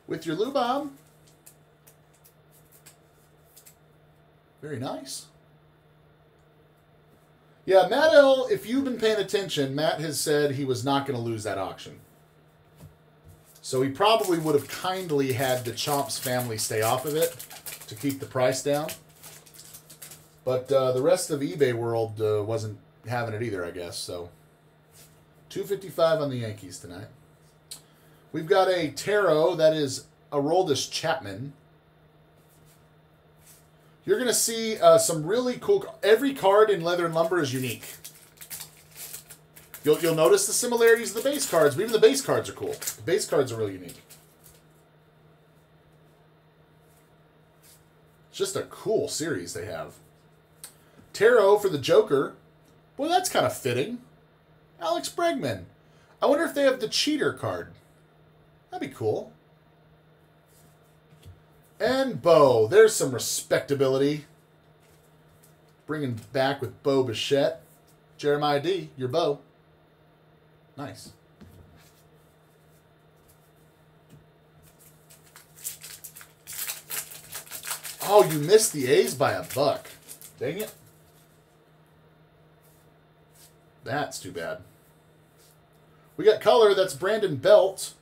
With your Lubob. Very nice. Yeah, Matt L., if you've been paying attention, Matt has said he was not going to lose that auction. So he probably would have kindly had the Chomps family stay off of it to keep the price down. But uh, the rest of eBay world uh, wasn't having it either, I guess. So 255 on the Yankees tonight. We've got a tarot that is Aroldis Chapman you're going to see uh, some really cool... Every card in Leather and Lumber is unique. You'll, you'll notice the similarities of the base cards, but even the base cards are cool. The base cards are really unique. It's just a cool series they have. Tarot for the Joker. Boy, that's kind of fitting. Alex Bregman. I wonder if they have the cheater card. That'd be cool. And Bo. There's some respectability. Bringing back with Bo Bichette. Jeremiah D, your Bo. Nice. Oh, you missed the A's by a buck. Dang it. That's too bad. We got color. That's Brandon Belt.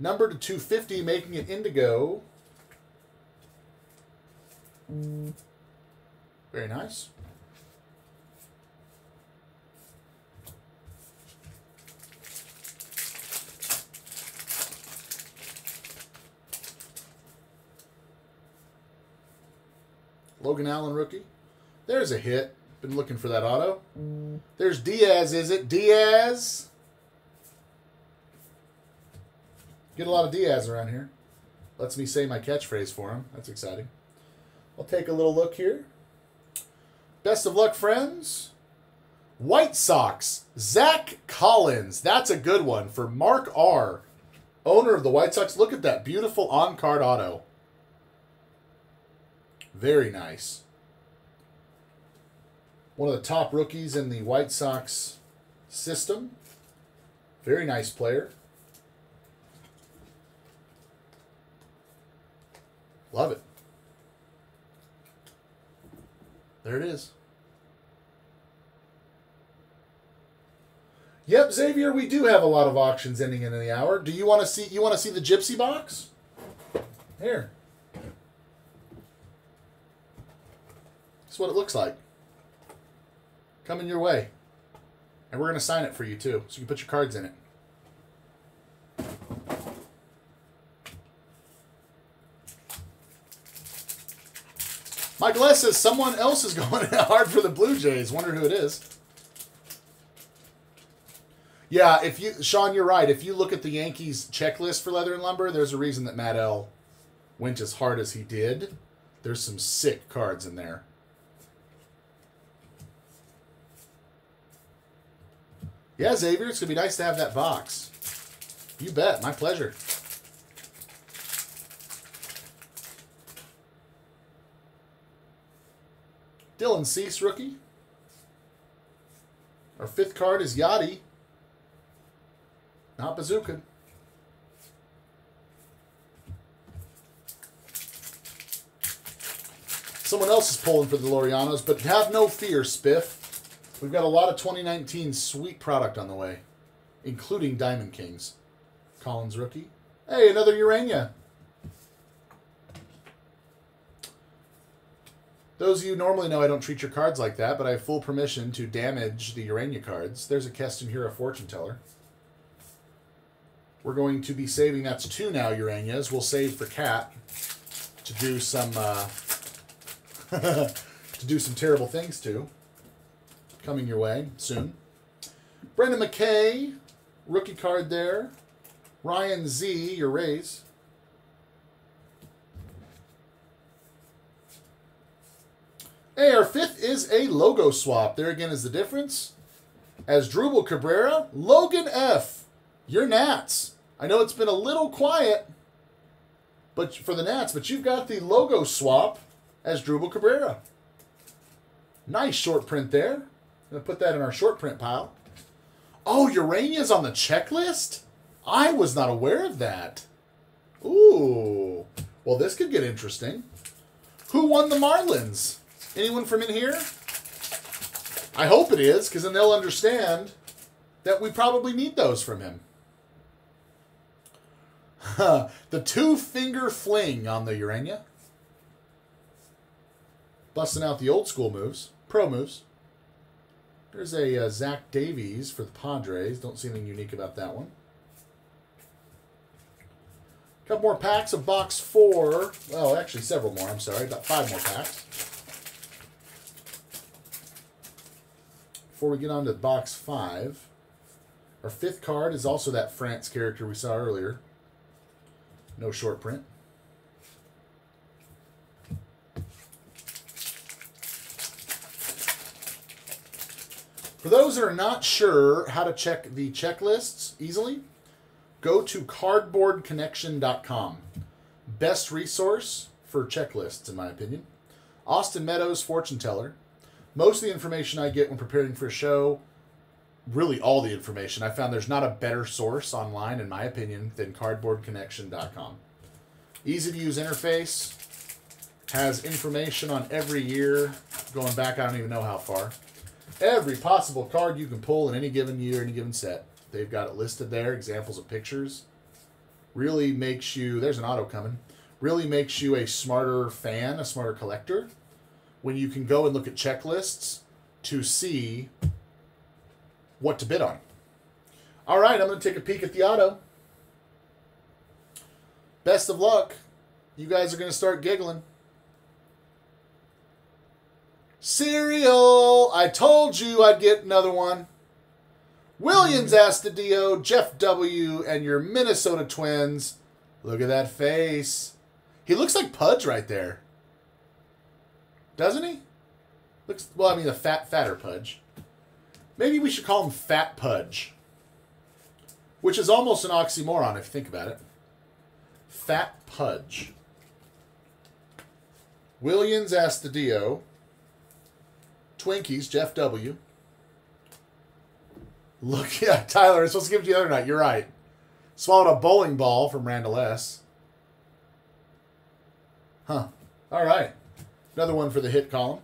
Number to 250, making it indigo. Very nice. Logan Allen rookie. There's a hit. Been looking for that auto. There's Diaz, is it? Diaz. Get a lot of Diaz around here. Lets me say my catchphrase for him. That's exciting. I'll take a little look here. Best of luck, friends. White Sox, Zack Collins. That's a good one for Mark R., owner of the White Sox. Look at that beautiful on card auto. Very nice. One of the top rookies in the White Sox system. Very nice player. Love it. There it is. Yep, Xavier, we do have a lot of auctions ending in the hour. Do you want to see you want to see the gypsy box? Here. That's what it looks like. Coming your way. And we're going to sign it for you too, so you can put your cards in it. Michael S says someone else is *laughs* going hard for the Blue Jays. Wonder who it is. Yeah, if you Sean, you're right. If you look at the Yankees checklist for leather and lumber, there's a reason that Matt L went as hard as he did. There's some sick cards in there. Yeah, Xavier, it's gonna be nice to have that box. You bet, my pleasure. Dylan Cease, rookie. Our fifth card is Yachty. Not Bazooka. Someone else is pulling for the Laureanos, but have no fear, Spiff. We've got a lot of 2019 sweet product on the way, including Diamond Kings. Collins rookie. Hey, another Urena. Those of you normally know I don't treat your cards like that, but I have full permission to damage the Urena cards. There's a Keston Hiura Fortune Teller. We're going to be saving, that's two now Urenas. We'll save for Cat to do some, uh, *laughs* to do some terrible things to. Coming your way soon. Brendan McKay, rookie card there. Ryan Z, your Rays. Hey, our fifth is a logo swap. There again is the difference. Asdrubal Cabrera, Logan F. Your Nats. I know it's been a little quiet but for the Nats, but you've got the logo swap as Drupal Cabrera. Nice short print there. I'm going to put that in our short print pile. Oh, Urena's on the checklist? I was not aware of that. Ooh. Well, this could get interesting. Who won the Marlins? Anyone from in here? I hope it is, because then they'll understand that we probably need those from him. *laughs* the two finger fling on the Urena. Busting out the old school moves, pro moves. There's a uh, Zach Davies for the Padres. Don't see anything unique about that one. A couple more packs of box four. Oh, actually, several more. I'm sorry. About five more packs. before we get on to box five, our fifth card is also that France character we saw earlier. No short print. For those that are not sure how to check the checklists easily, go to cardboardconnection.com. Best resource for checklists, in my opinion. Austin Meadows, fortune teller, most of the information I get when preparing for a show, really all the information, I found there's not a better source online, in my opinion, than cardboardconnection.com. Easy to use interface, has information on every year, going back, I don't even know how far. Every possible card you can pull in any given year, any given set. They've got it listed there, examples of pictures. Really makes you, there's an auto coming, really makes you a smarter fan, a smarter collector, when you can go and look at checklists to see what to bid on. All right, I'm going to take a peek at the auto. Best of luck. You guys are going to start giggling. Cereal! I told you I'd get another one. Willians hmm. Astudillo, Jeff W., and your Minnesota Twins. Look at that face. He looks like Pudge right there. Doesn't he? Looks well, I mean the fat fatter Pudge. Maybe we should call him Fat Pudge. Which is almost an oxymoron if you think about it. Fat Pudge. Willians Astudillo. Twinkies, Jeff W. Look, *laughs* yeah, Tyler, I was supposed to give it to you the other night. You're right. Swallowed a bowling ball from Randall S. Huh. All right. Another one for the hit column.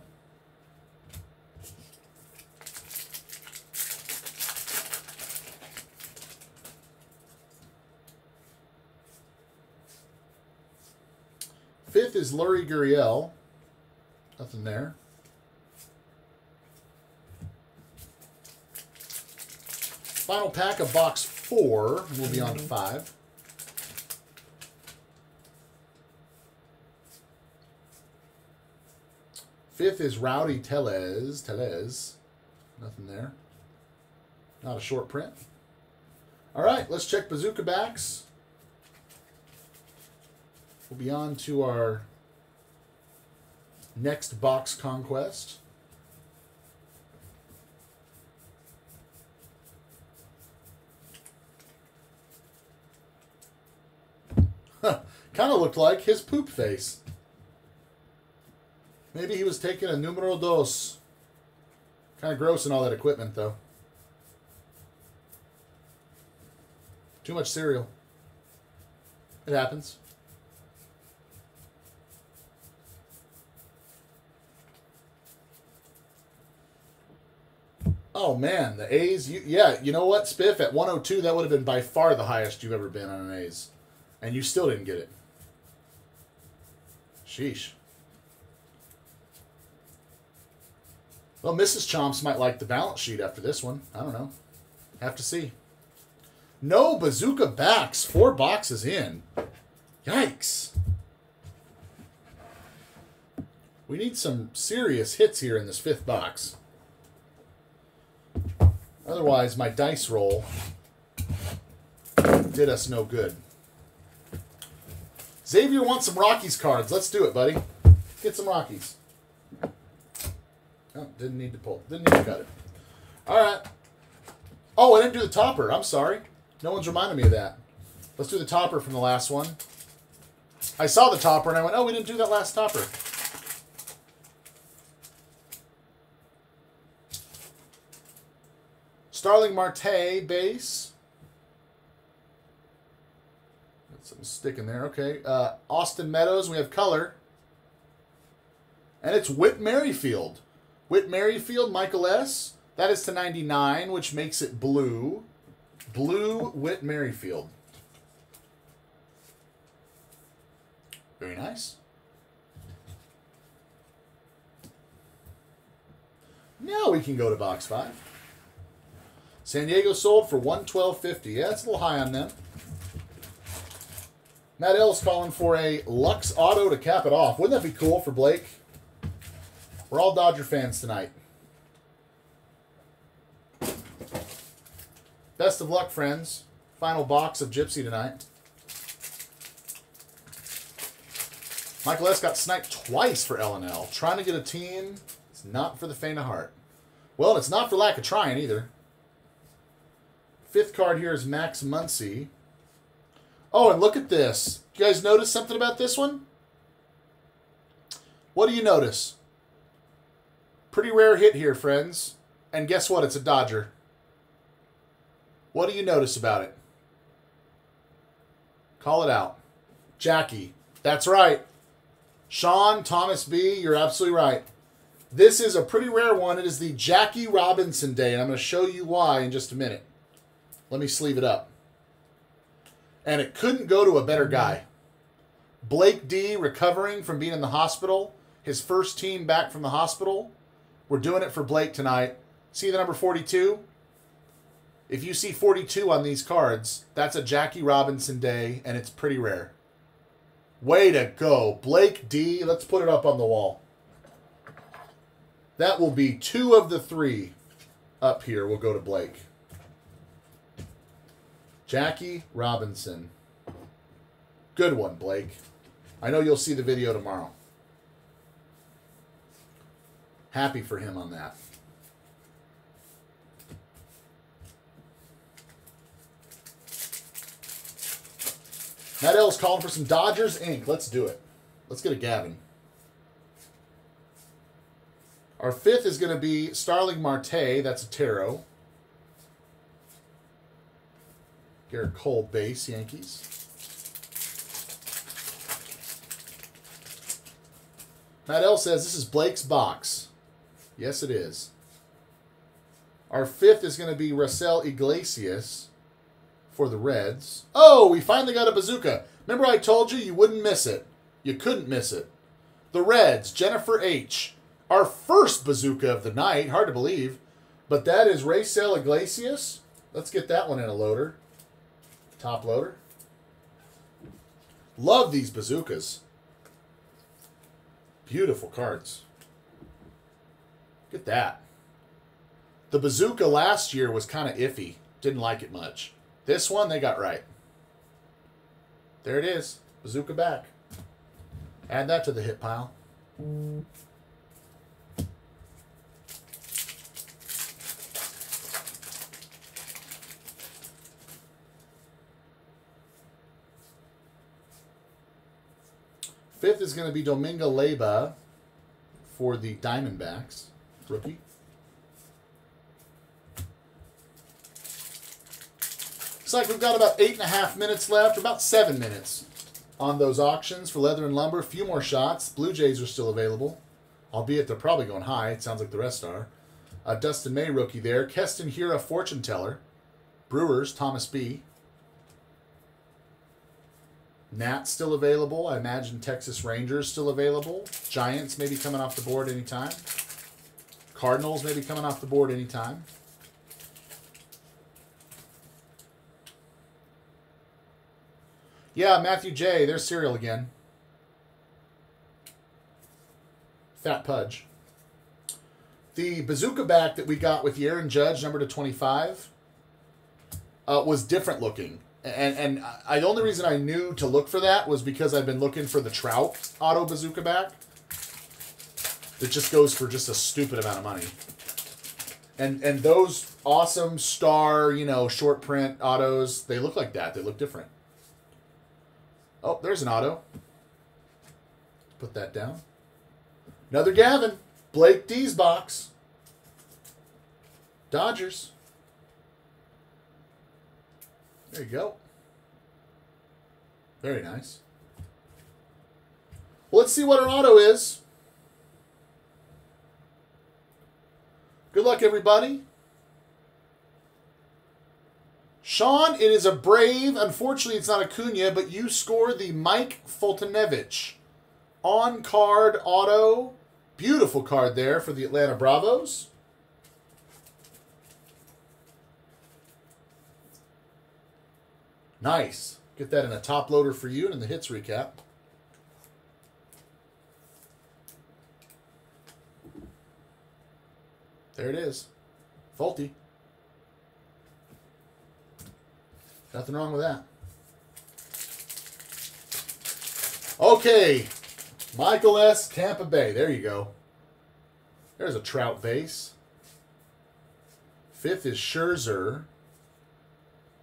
Fifth is Lourdes Gurriel. Nothing there. Final pack of box four. We'll be on to five. Fifth is Rowdy Tellez. Tellez. Nothing there. Not a short print. All right, let's check Bazooka backs. We'll be on to our next box conquest. kind of looked like his poop face. Maybe he was taking a numero dos. Kind of gross in all that equipment, though. Too much cereal. It happens. Oh man, the A's. You, yeah, you know what, Spiff? At 102, that would have been by far the highest you've ever been on an A's, and you still didn't get it. Sheesh. Well, Mrs. Chomps might like the balance sheet after this one. I don't know. Have to see. No bazooka backs. Four boxes in. Yikes. We need some serious hits here in this fifth box. Otherwise, my dice roll did us no good. Xavier wants some Rockies cards. Let's do it, buddy. Get some Rockies. Oh, didn't need to pull. Didn't need to cut it. All right. Oh, I didn't do the topper. I'm sorry. No one's reminded me of that. Let's do the topper from the last one. I saw the topper and I went, oh, we didn't do that last topper. Starling Marte base. Got stick in there. Okay. Uh, Austin Meadows. We have color. And it's Whit Merrifield. Whit Merrifield, Michael S. That is to 99, which makes it blue. Blue Whit Merrifield. Very nice. Now we can go to box five. San Diego sold for 112.50. Yeah, it's a little high on them. Matt L is calling for a Lux Auto to cap it off. Wouldn't that be cool for Blake? We're all Dodger fans tonight. Best of luck, friends. Final box of Gypsy tonight. Michael S. got sniped twice for LNL. Trying to get a team is not for the faint of heart. Well, it's not for lack of trying either. Fifth card here is Max Muncy. Oh, and look at this. You guys notice something about this one? What do you notice? Pretty rare hit here, friends. And guess what? It's a Dodger. What do you notice about it? Call it out. Jackie. That's right. Sean Thomas B, you're absolutely right. This is a pretty rare one. It is the Jackie Robinson Day, and I'm going to show you why in just a minute. Let me sleeve it up. And it couldn't go to a better guy. Blake D recovering from being in the hospital. His first team back from the hospital. We're doing it for Blake tonight. See the number 42? If you see 42 on these cards, that's a Jackie Robinson day, and it's pretty rare. Way to go. Blake D. Let's put it up on the wall. That will be two of the three up here. We'll go to Blake. Jackie Robinson. Good one, Blake. I know you'll see the video tomorrow. Happy for him on that. Matt L is calling for some Dodgers ink. Let's do it. Let's get a Gavin. Our fifth is going to be Starling Marte. That's a tarot. Gerrit Cole base, Yankees. Matt L says this is Blake's box. Yes, it is. Our fifth is going to be Raisel Iglesias for the Reds. Oh, we finally got a bazooka. Remember I told you you wouldn't miss it. You couldn't miss it. The Reds, Jennifer H. Our first bazooka of the night. Hard to believe. But that is Raisel Iglesias. Let's get that one in a loader. Top loader. Love these bazookas. Beautiful cards. Look at that. The bazooka last year was kind of iffy. Didn't like it much. This one they got right. There it is. Bazooka back. Add that to the hit pile. Fifth is going to be Domingo Leyba for the Diamondbacks, rookie. Looks like we've got about eight and a half minutes left, or about seven minutes on those auctions for leather and lumber. A few more shots. Blue Jays are still available, albeit they're probably going high. It sounds like the rest are. Uh, Dustin May rookie there. Keston Hiura fortune teller. Brewers Thomas B. Nats still available. I imagine Texas Rangers still available. Giants maybe coming off the board anytime. Cardinals maybe coming off the board anytime. Yeah, Matthew J. There's cereal again. Fat Pudge. The bazooka back that we got with Aaron Judge, number to 25, uh, was different looking and and I, the only reason I knew to look for that was because I've been looking for the Trout auto bazooka back. That just goes for just a stupid amount of money. And and those awesome star, you know, short print autos, they look like that. They look different. Oh, there's an auto. Put that down. Another Gavin. Blake D's box. Dodgers. There you go. Very nice. Well, let's see what our auto is. Good luck, everybody. Sean, it is a brave. Unfortunately, it's not Acuna, but you score the Mike Foltynewicz on card auto. Beautiful card there for the Atlanta Bravos. Nice. Get that in a top loader for you and in the hits recap. There it is. Faulty. Nothing wrong with that. Okay. Michael S. Tampa Bay. There you go. There's a trout base. Fifth is Scherzer,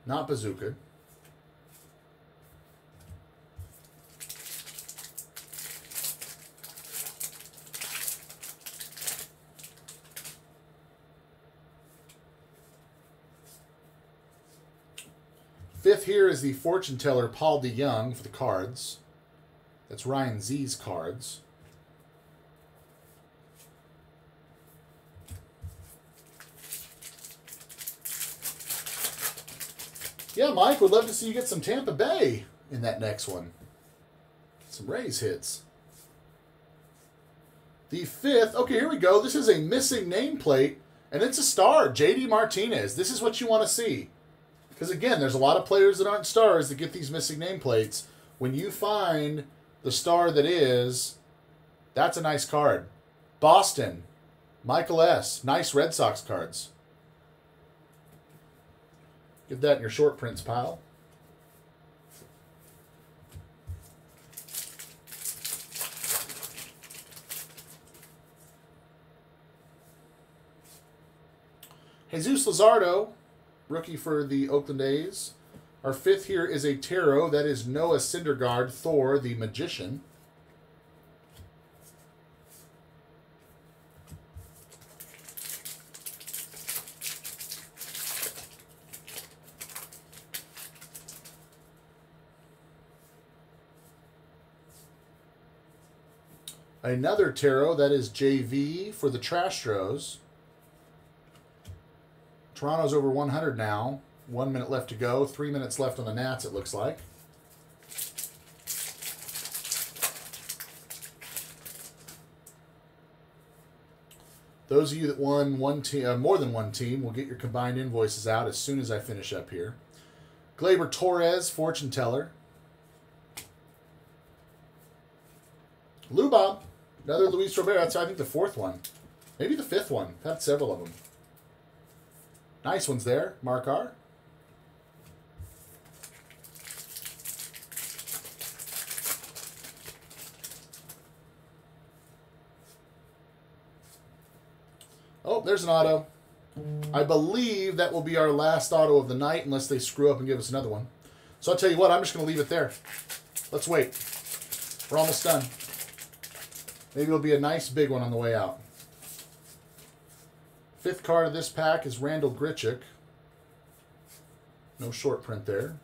not Bazooka. Fifth here is the fortune teller Paul DeJong for the cards. That's Ryan Z's cards. Yeah, Mike, would love to see you get some Tampa Bay in that next one. Some Rays hits. The fifth, okay, here we go. This is a missing nameplate, and it's a star, JD Martinez. This is what you want to see. Because again, there's a lot of players that aren't stars that get these missing nameplates. When you find the star that is, that's a nice card. Boston, Michael S. Nice Red Sox cards. Get that in your short prints pile. Jesus Luzardo, rookie for the Oakland A's. Our fifth here is a tarot. That is Noah Syndergaard, Thor, the Magician. Another tarot, that is JV for the Trastros. Toronto's over 100 now. One minute left to go. Three minutes left on the Nats, it looks like. Those of you that won one team, uh, more than one team, will get your combined invoices out as soon as I finish up here. Gleyber Torres, fortune teller. Lou another Luis Robert. That's I think the fourth one, maybe the fifth one. I've had several of them. Nice ones there, Mark R. Oh, there's an auto. I believe that will be our last auto of the night unless they screw up and give us another one. So I'll tell you what, I'm just going to leave it there. Let's wait. We're almost done. Maybe it'll be a nice big one on the way out. Fifth card of this pack is Randal Grichuk. No short print there.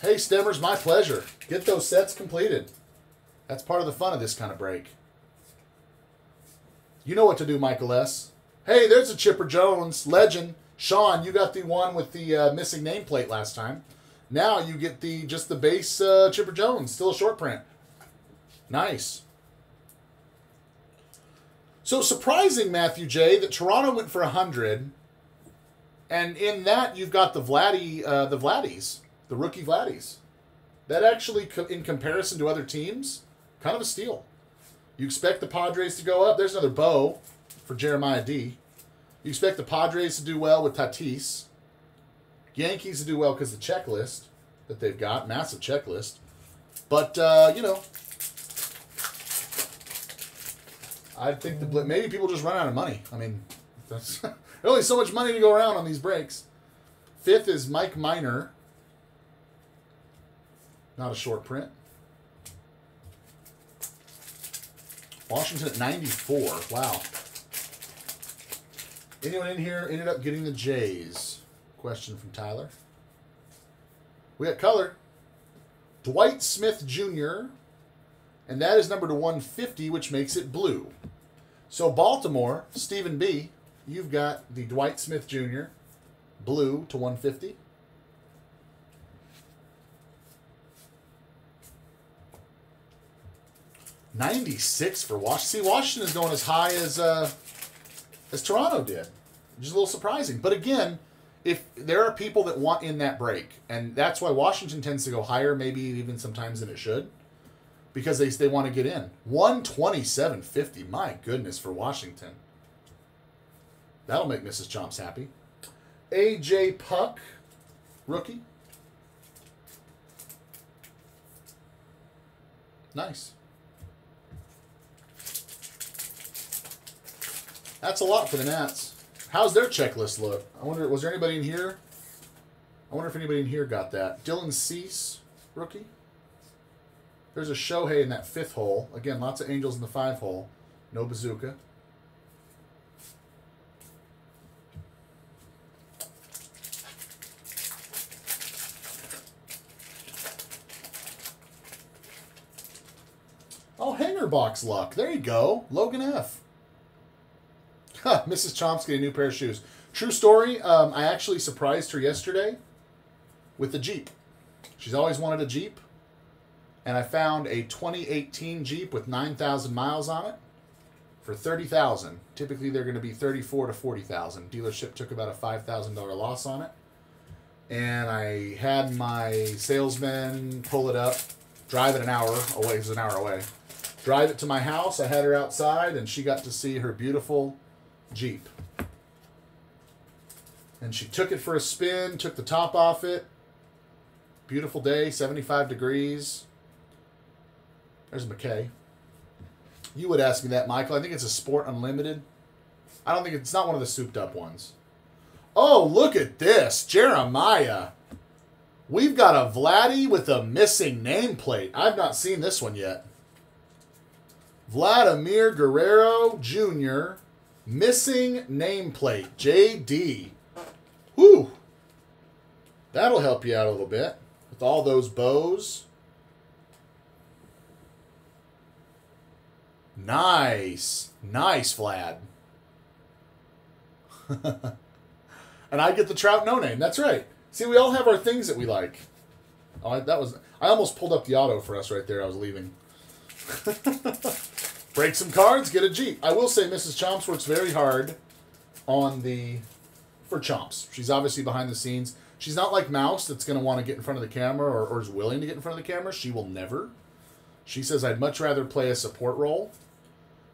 Hey, Stemmers, my pleasure. Get those sets completed. That's part of the fun of this kind of break. You know what to do, Michael S. Hey, there's a Chipper Jones, legend. Sean, you got the one with the uh, missing nameplate last time. Now you get the just the base uh, Chipper Jones, still a short print. Nice. So surprising, Matthew J, that Toronto went for hundred, and in that you've got the Vladdy, uh, the Vladdies, the rookie Vladdies. That actually, in comparison to other teams, kind of a steal. You expect the Padres to go up. There's another bow for Jeremiah D. You expect the Padres to do well with Tatis. Yankees to do well because the checklist that they've got, massive checklist. But uh, you know, I think the maybe people just run out of money. I mean, *laughs* there's only so much money to go around on these breaks. Fifth is Mike Minor. Not a short print. Washington at 94. Wow. Anyone in here ended up getting the Jays? Question from Tyler. We got color. Dwight Smith Jr. And that is number to 150, which makes it blue. So Baltimore, Stephen B., you've got the Dwight Smith Jr. blue to 150. Ninety-six for Washington. See, Washington is going as high as uh, as Toronto did, which is a little surprising. But again, if there are people that want in that break, and that's why Washington tends to go higher, maybe even sometimes than it should because they, they want to get in. 127.50. My goodness for Washington. That'll make Mrs. Chomps happy. AJ Puk, rookie. Nice. That's a lot for the Nats. How's their checklist look? I wonder, was there anybody in here? I wonder if anybody in here got that. Dylan Cease, rookie. There's a Shohei in that fifth hole. Again, lots of Angels in the five hole. No bazooka. Oh, hanger box luck. There you go. Logan F. *laughs* Huh, Mrs. Getting a new pair of shoes. True story. Um, I actually surprised her yesterday with a Jeep. She's always wanted a Jeep. And I found a 2018 Jeep with 9,000 miles on it for 30,000. Typically they're going to be 34 to 40,000. Dealership took about a $5,000 loss on it. And I had my salesman pull it up, drive it an hour away, it was an hour away. Drive it to my house. I had her outside and she got to see her beautiful Jeep. And she took it for a spin, took the top off it. Beautiful day, 75 degrees. There's McKay. You would ask me that, Michael. I think it's a Sport Unlimited. I don't think it's not one of the souped up ones. Oh, look at this. Jeremiah. We've got a Vladdy with a missing nameplate. I've not seen this one yet. Vladimir Guerrero Jr. Missing nameplate. JD. Whew. That'll help you out a little bit with all those bows. Nice. Nice, Vlad. *laughs* and I get the trout no name. That's right. See, we all have our things that we like. Oh, that was. I almost pulled up the auto for us right there. I was leaving. *laughs* Break some cards, get a Jeep. I will say Mrs. Chomps works very hard on the for Chomps. She's obviously behind the scenes. She's not like Mouse that's going to want to get in front of the camera or, or is willing to get in front of the camera. She will never. She says, I'd much rather play a support role.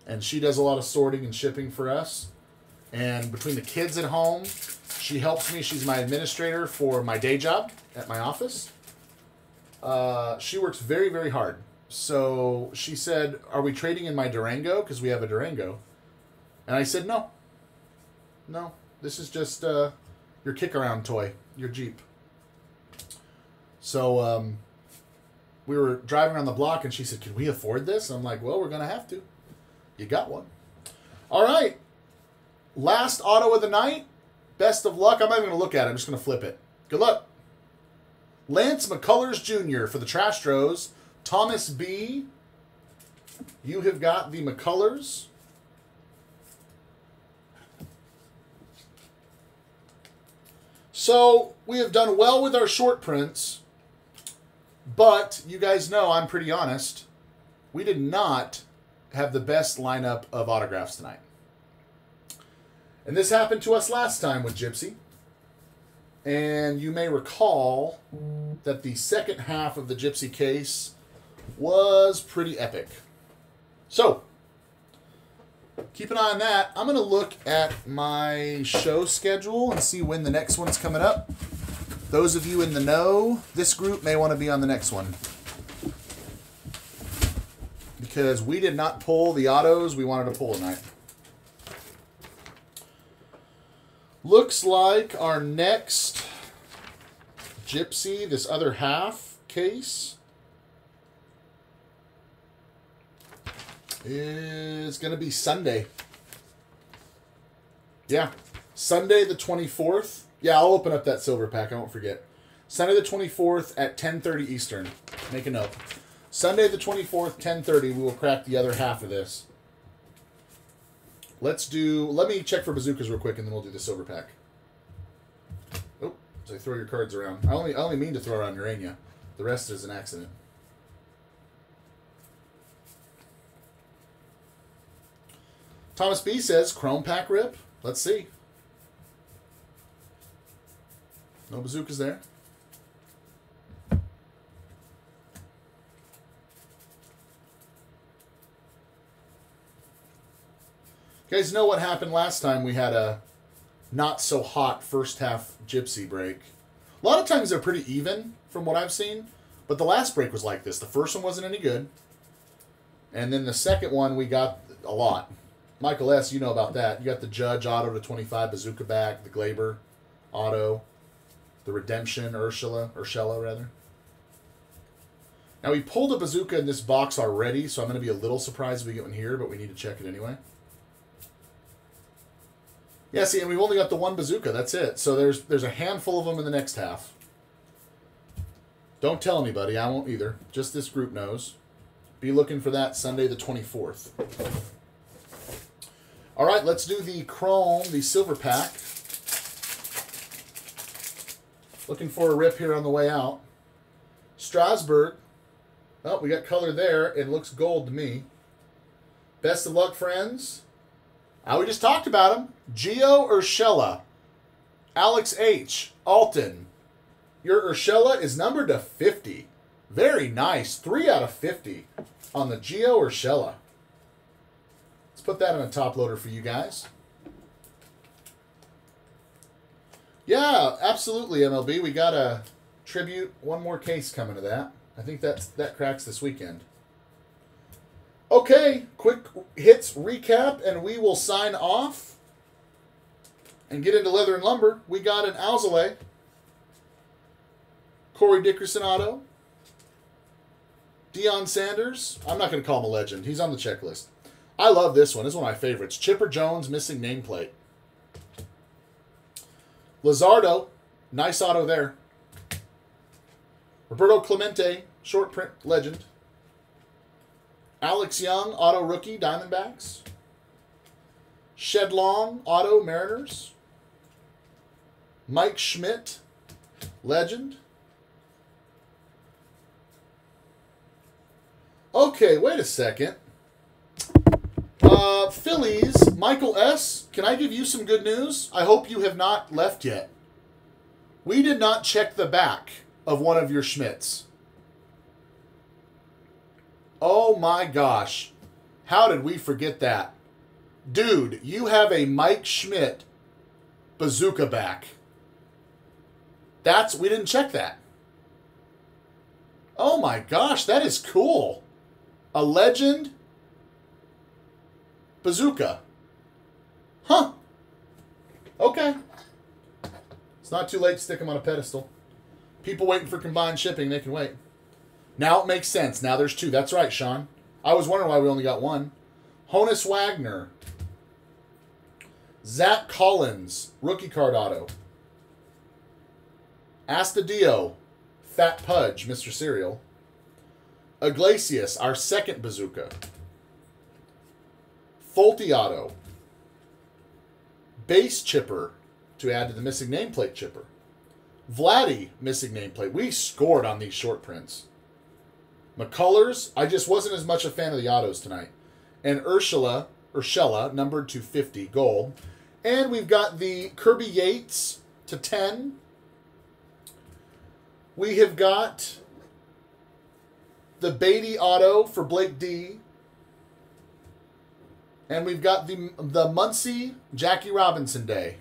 And she does a lot of sorting and shipping for us. And between the kids at home, she helps me. She's my administrator for my day job at my office. Uh, she works very, very hard. So she said, Are we trading in my Durango? Because we have a Durango. And I said, No. No. This is just uh, your kick around toy, your Jeep. So um, we were driving around the block and she said, Can we afford this? I'm like, Well, we're going to have to. You got one. All right. Last auto of the night. Best of luck. I'm not even going to look at it. I'm just going to flip it. Good luck. Lance McCullers Jr. for the Trastros. Thomas B. You have got the McCullers. So we have done well with our short prints, but you guys know I'm pretty honest. We did not have the best lineup of autographs tonight. And this happened to us last time with Gypsy. And you may recall that the second half of the Gypsy case was pretty epic. So, keep an eye on that. I'm going to look at my show schedule and see when the next one's coming up. Those of you in the know, this group may want to be on the next one. Because we did not pull the autos we wanted to pull tonight. Looks like our next Gypsy, this other half case, is going to be Sunday. Yeah. Sunday the 24th. Yeah, I'll open up that silver pack. I won't forget. Sunday the 24th at 10.30 Eastern. Make a note. Sunday the 24th, 10.30, we will crack the other half of this. Let's do... Let me check for bazookas real quick, and then we'll do the silver pack. Oh, so I throw your cards around. I only, I only mean to throw around Urena. The rest is an accident. Thomas B says Chrome Pack Rip. Let's see. No bazookas there. You guys know what happened last time we had a not so hot first half gypsy break. A lot of times they're pretty even from what I've seen, but the last break was like this. The first one wasn't any good, and then the second one we got a lot. Michael S., you know about that. You got the Judge auto to 25, Bazooka back, the Gleyber auto, the Redemption, Ursula, Urshela, rather. Now, we pulled a Bazooka in this box already, so I'm going to be a little surprised if we get one here, but we need to check it anyway. Yeah, see, and we've only got the one Bazooka. That's it. So there's there's a handful of them in the next half. Don't tell anybody. I won't either. Just this group knows. Be looking for that Sunday the 24th. All right, let's do the Chrome, the silver pack. Looking for a rip here on the way out. Strasburg. Oh, we got color there. It looks gold to me. Best of luck, friends. Now we just talked about him. Gio Urshela. Alex H. Alton. Your Urshela is numbered to 50. Very nice. 3 out of 50 on the Gio Urshela. Let's put that in a top loader for you guys. Yeah, absolutely, MLB. We got a tribute, one more case coming to that. I think that's that cracks this weekend. Okay, quick hits recap, and we will sign off and get into leather and lumber. We got an Alzolay, Corey Dickerson auto, Deion Sanders. I'm not going to call him a legend. He's on the checklist. I love this one. This is one of my favorites. Chipper Jones missing nameplate. Luzardo, nice auto there. Roberto Clemente, short print legend. Alex Young, auto rookie, Diamondbacks. Shed Long, auto Mariners. Mike Schmidt, legend. Okay, wait a second. Uh, Phillies, Michael S., can I give you some good news? I hope you have not left yet. We did not check the back of one of your Schmidts. Oh my gosh. How did we forget that? Dude, you have a Mike Schmidt bazooka back. That's, we didn't check that. Oh my gosh, that is cool. A legend bazooka. Huh. Okay. It's not too late to stick them on a pedestal. People waiting for combined shipping, they can wait. Now it makes sense. Now there's two. That's right, Sean. I was wondering why we only got one. Honus Wagner. Zack Collins, rookie card auto. Astudillo, Fat Pudge, Mr. Cereal. Iglesias, our second bazooka. Folty auto. Base chipper to add to the missing nameplate chipper. Vladdy, missing nameplate. We scored on these short prints. McCullers, I just wasn't as much a fan of the autos tonight. And Ursula, Urshela, numbered to 50, gold. And we've got the Kirby Yates to 10. We have got the Beaty auto for Blake D. And we've got the the Muncy Jackie Robinson Day.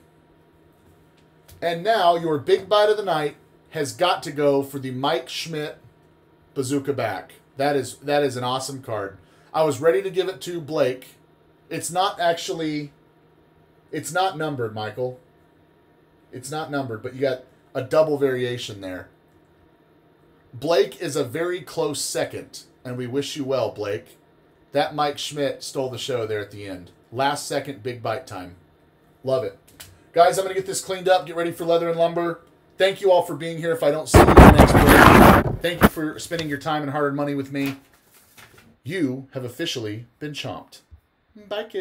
And now your big bite of the night has got to go for the Mike Schmidt Bazooka back. That is that is an awesome card. I was ready to give it to Blake. It's not actually it's not numbered, Michael. It's not numbered, but you got a double variation there. Blake is a very close second, and we wish you well, Blake. That Mike Schmidt stole the show there at the end. Last second big bite time. Love it. Guys, I'm going to get this cleaned up, get ready for leather and lumber. Thank you all for being here. If I don't see you next week, thank you for spending your time and hard earned money with me. You have officially been chomped. Bye, kids.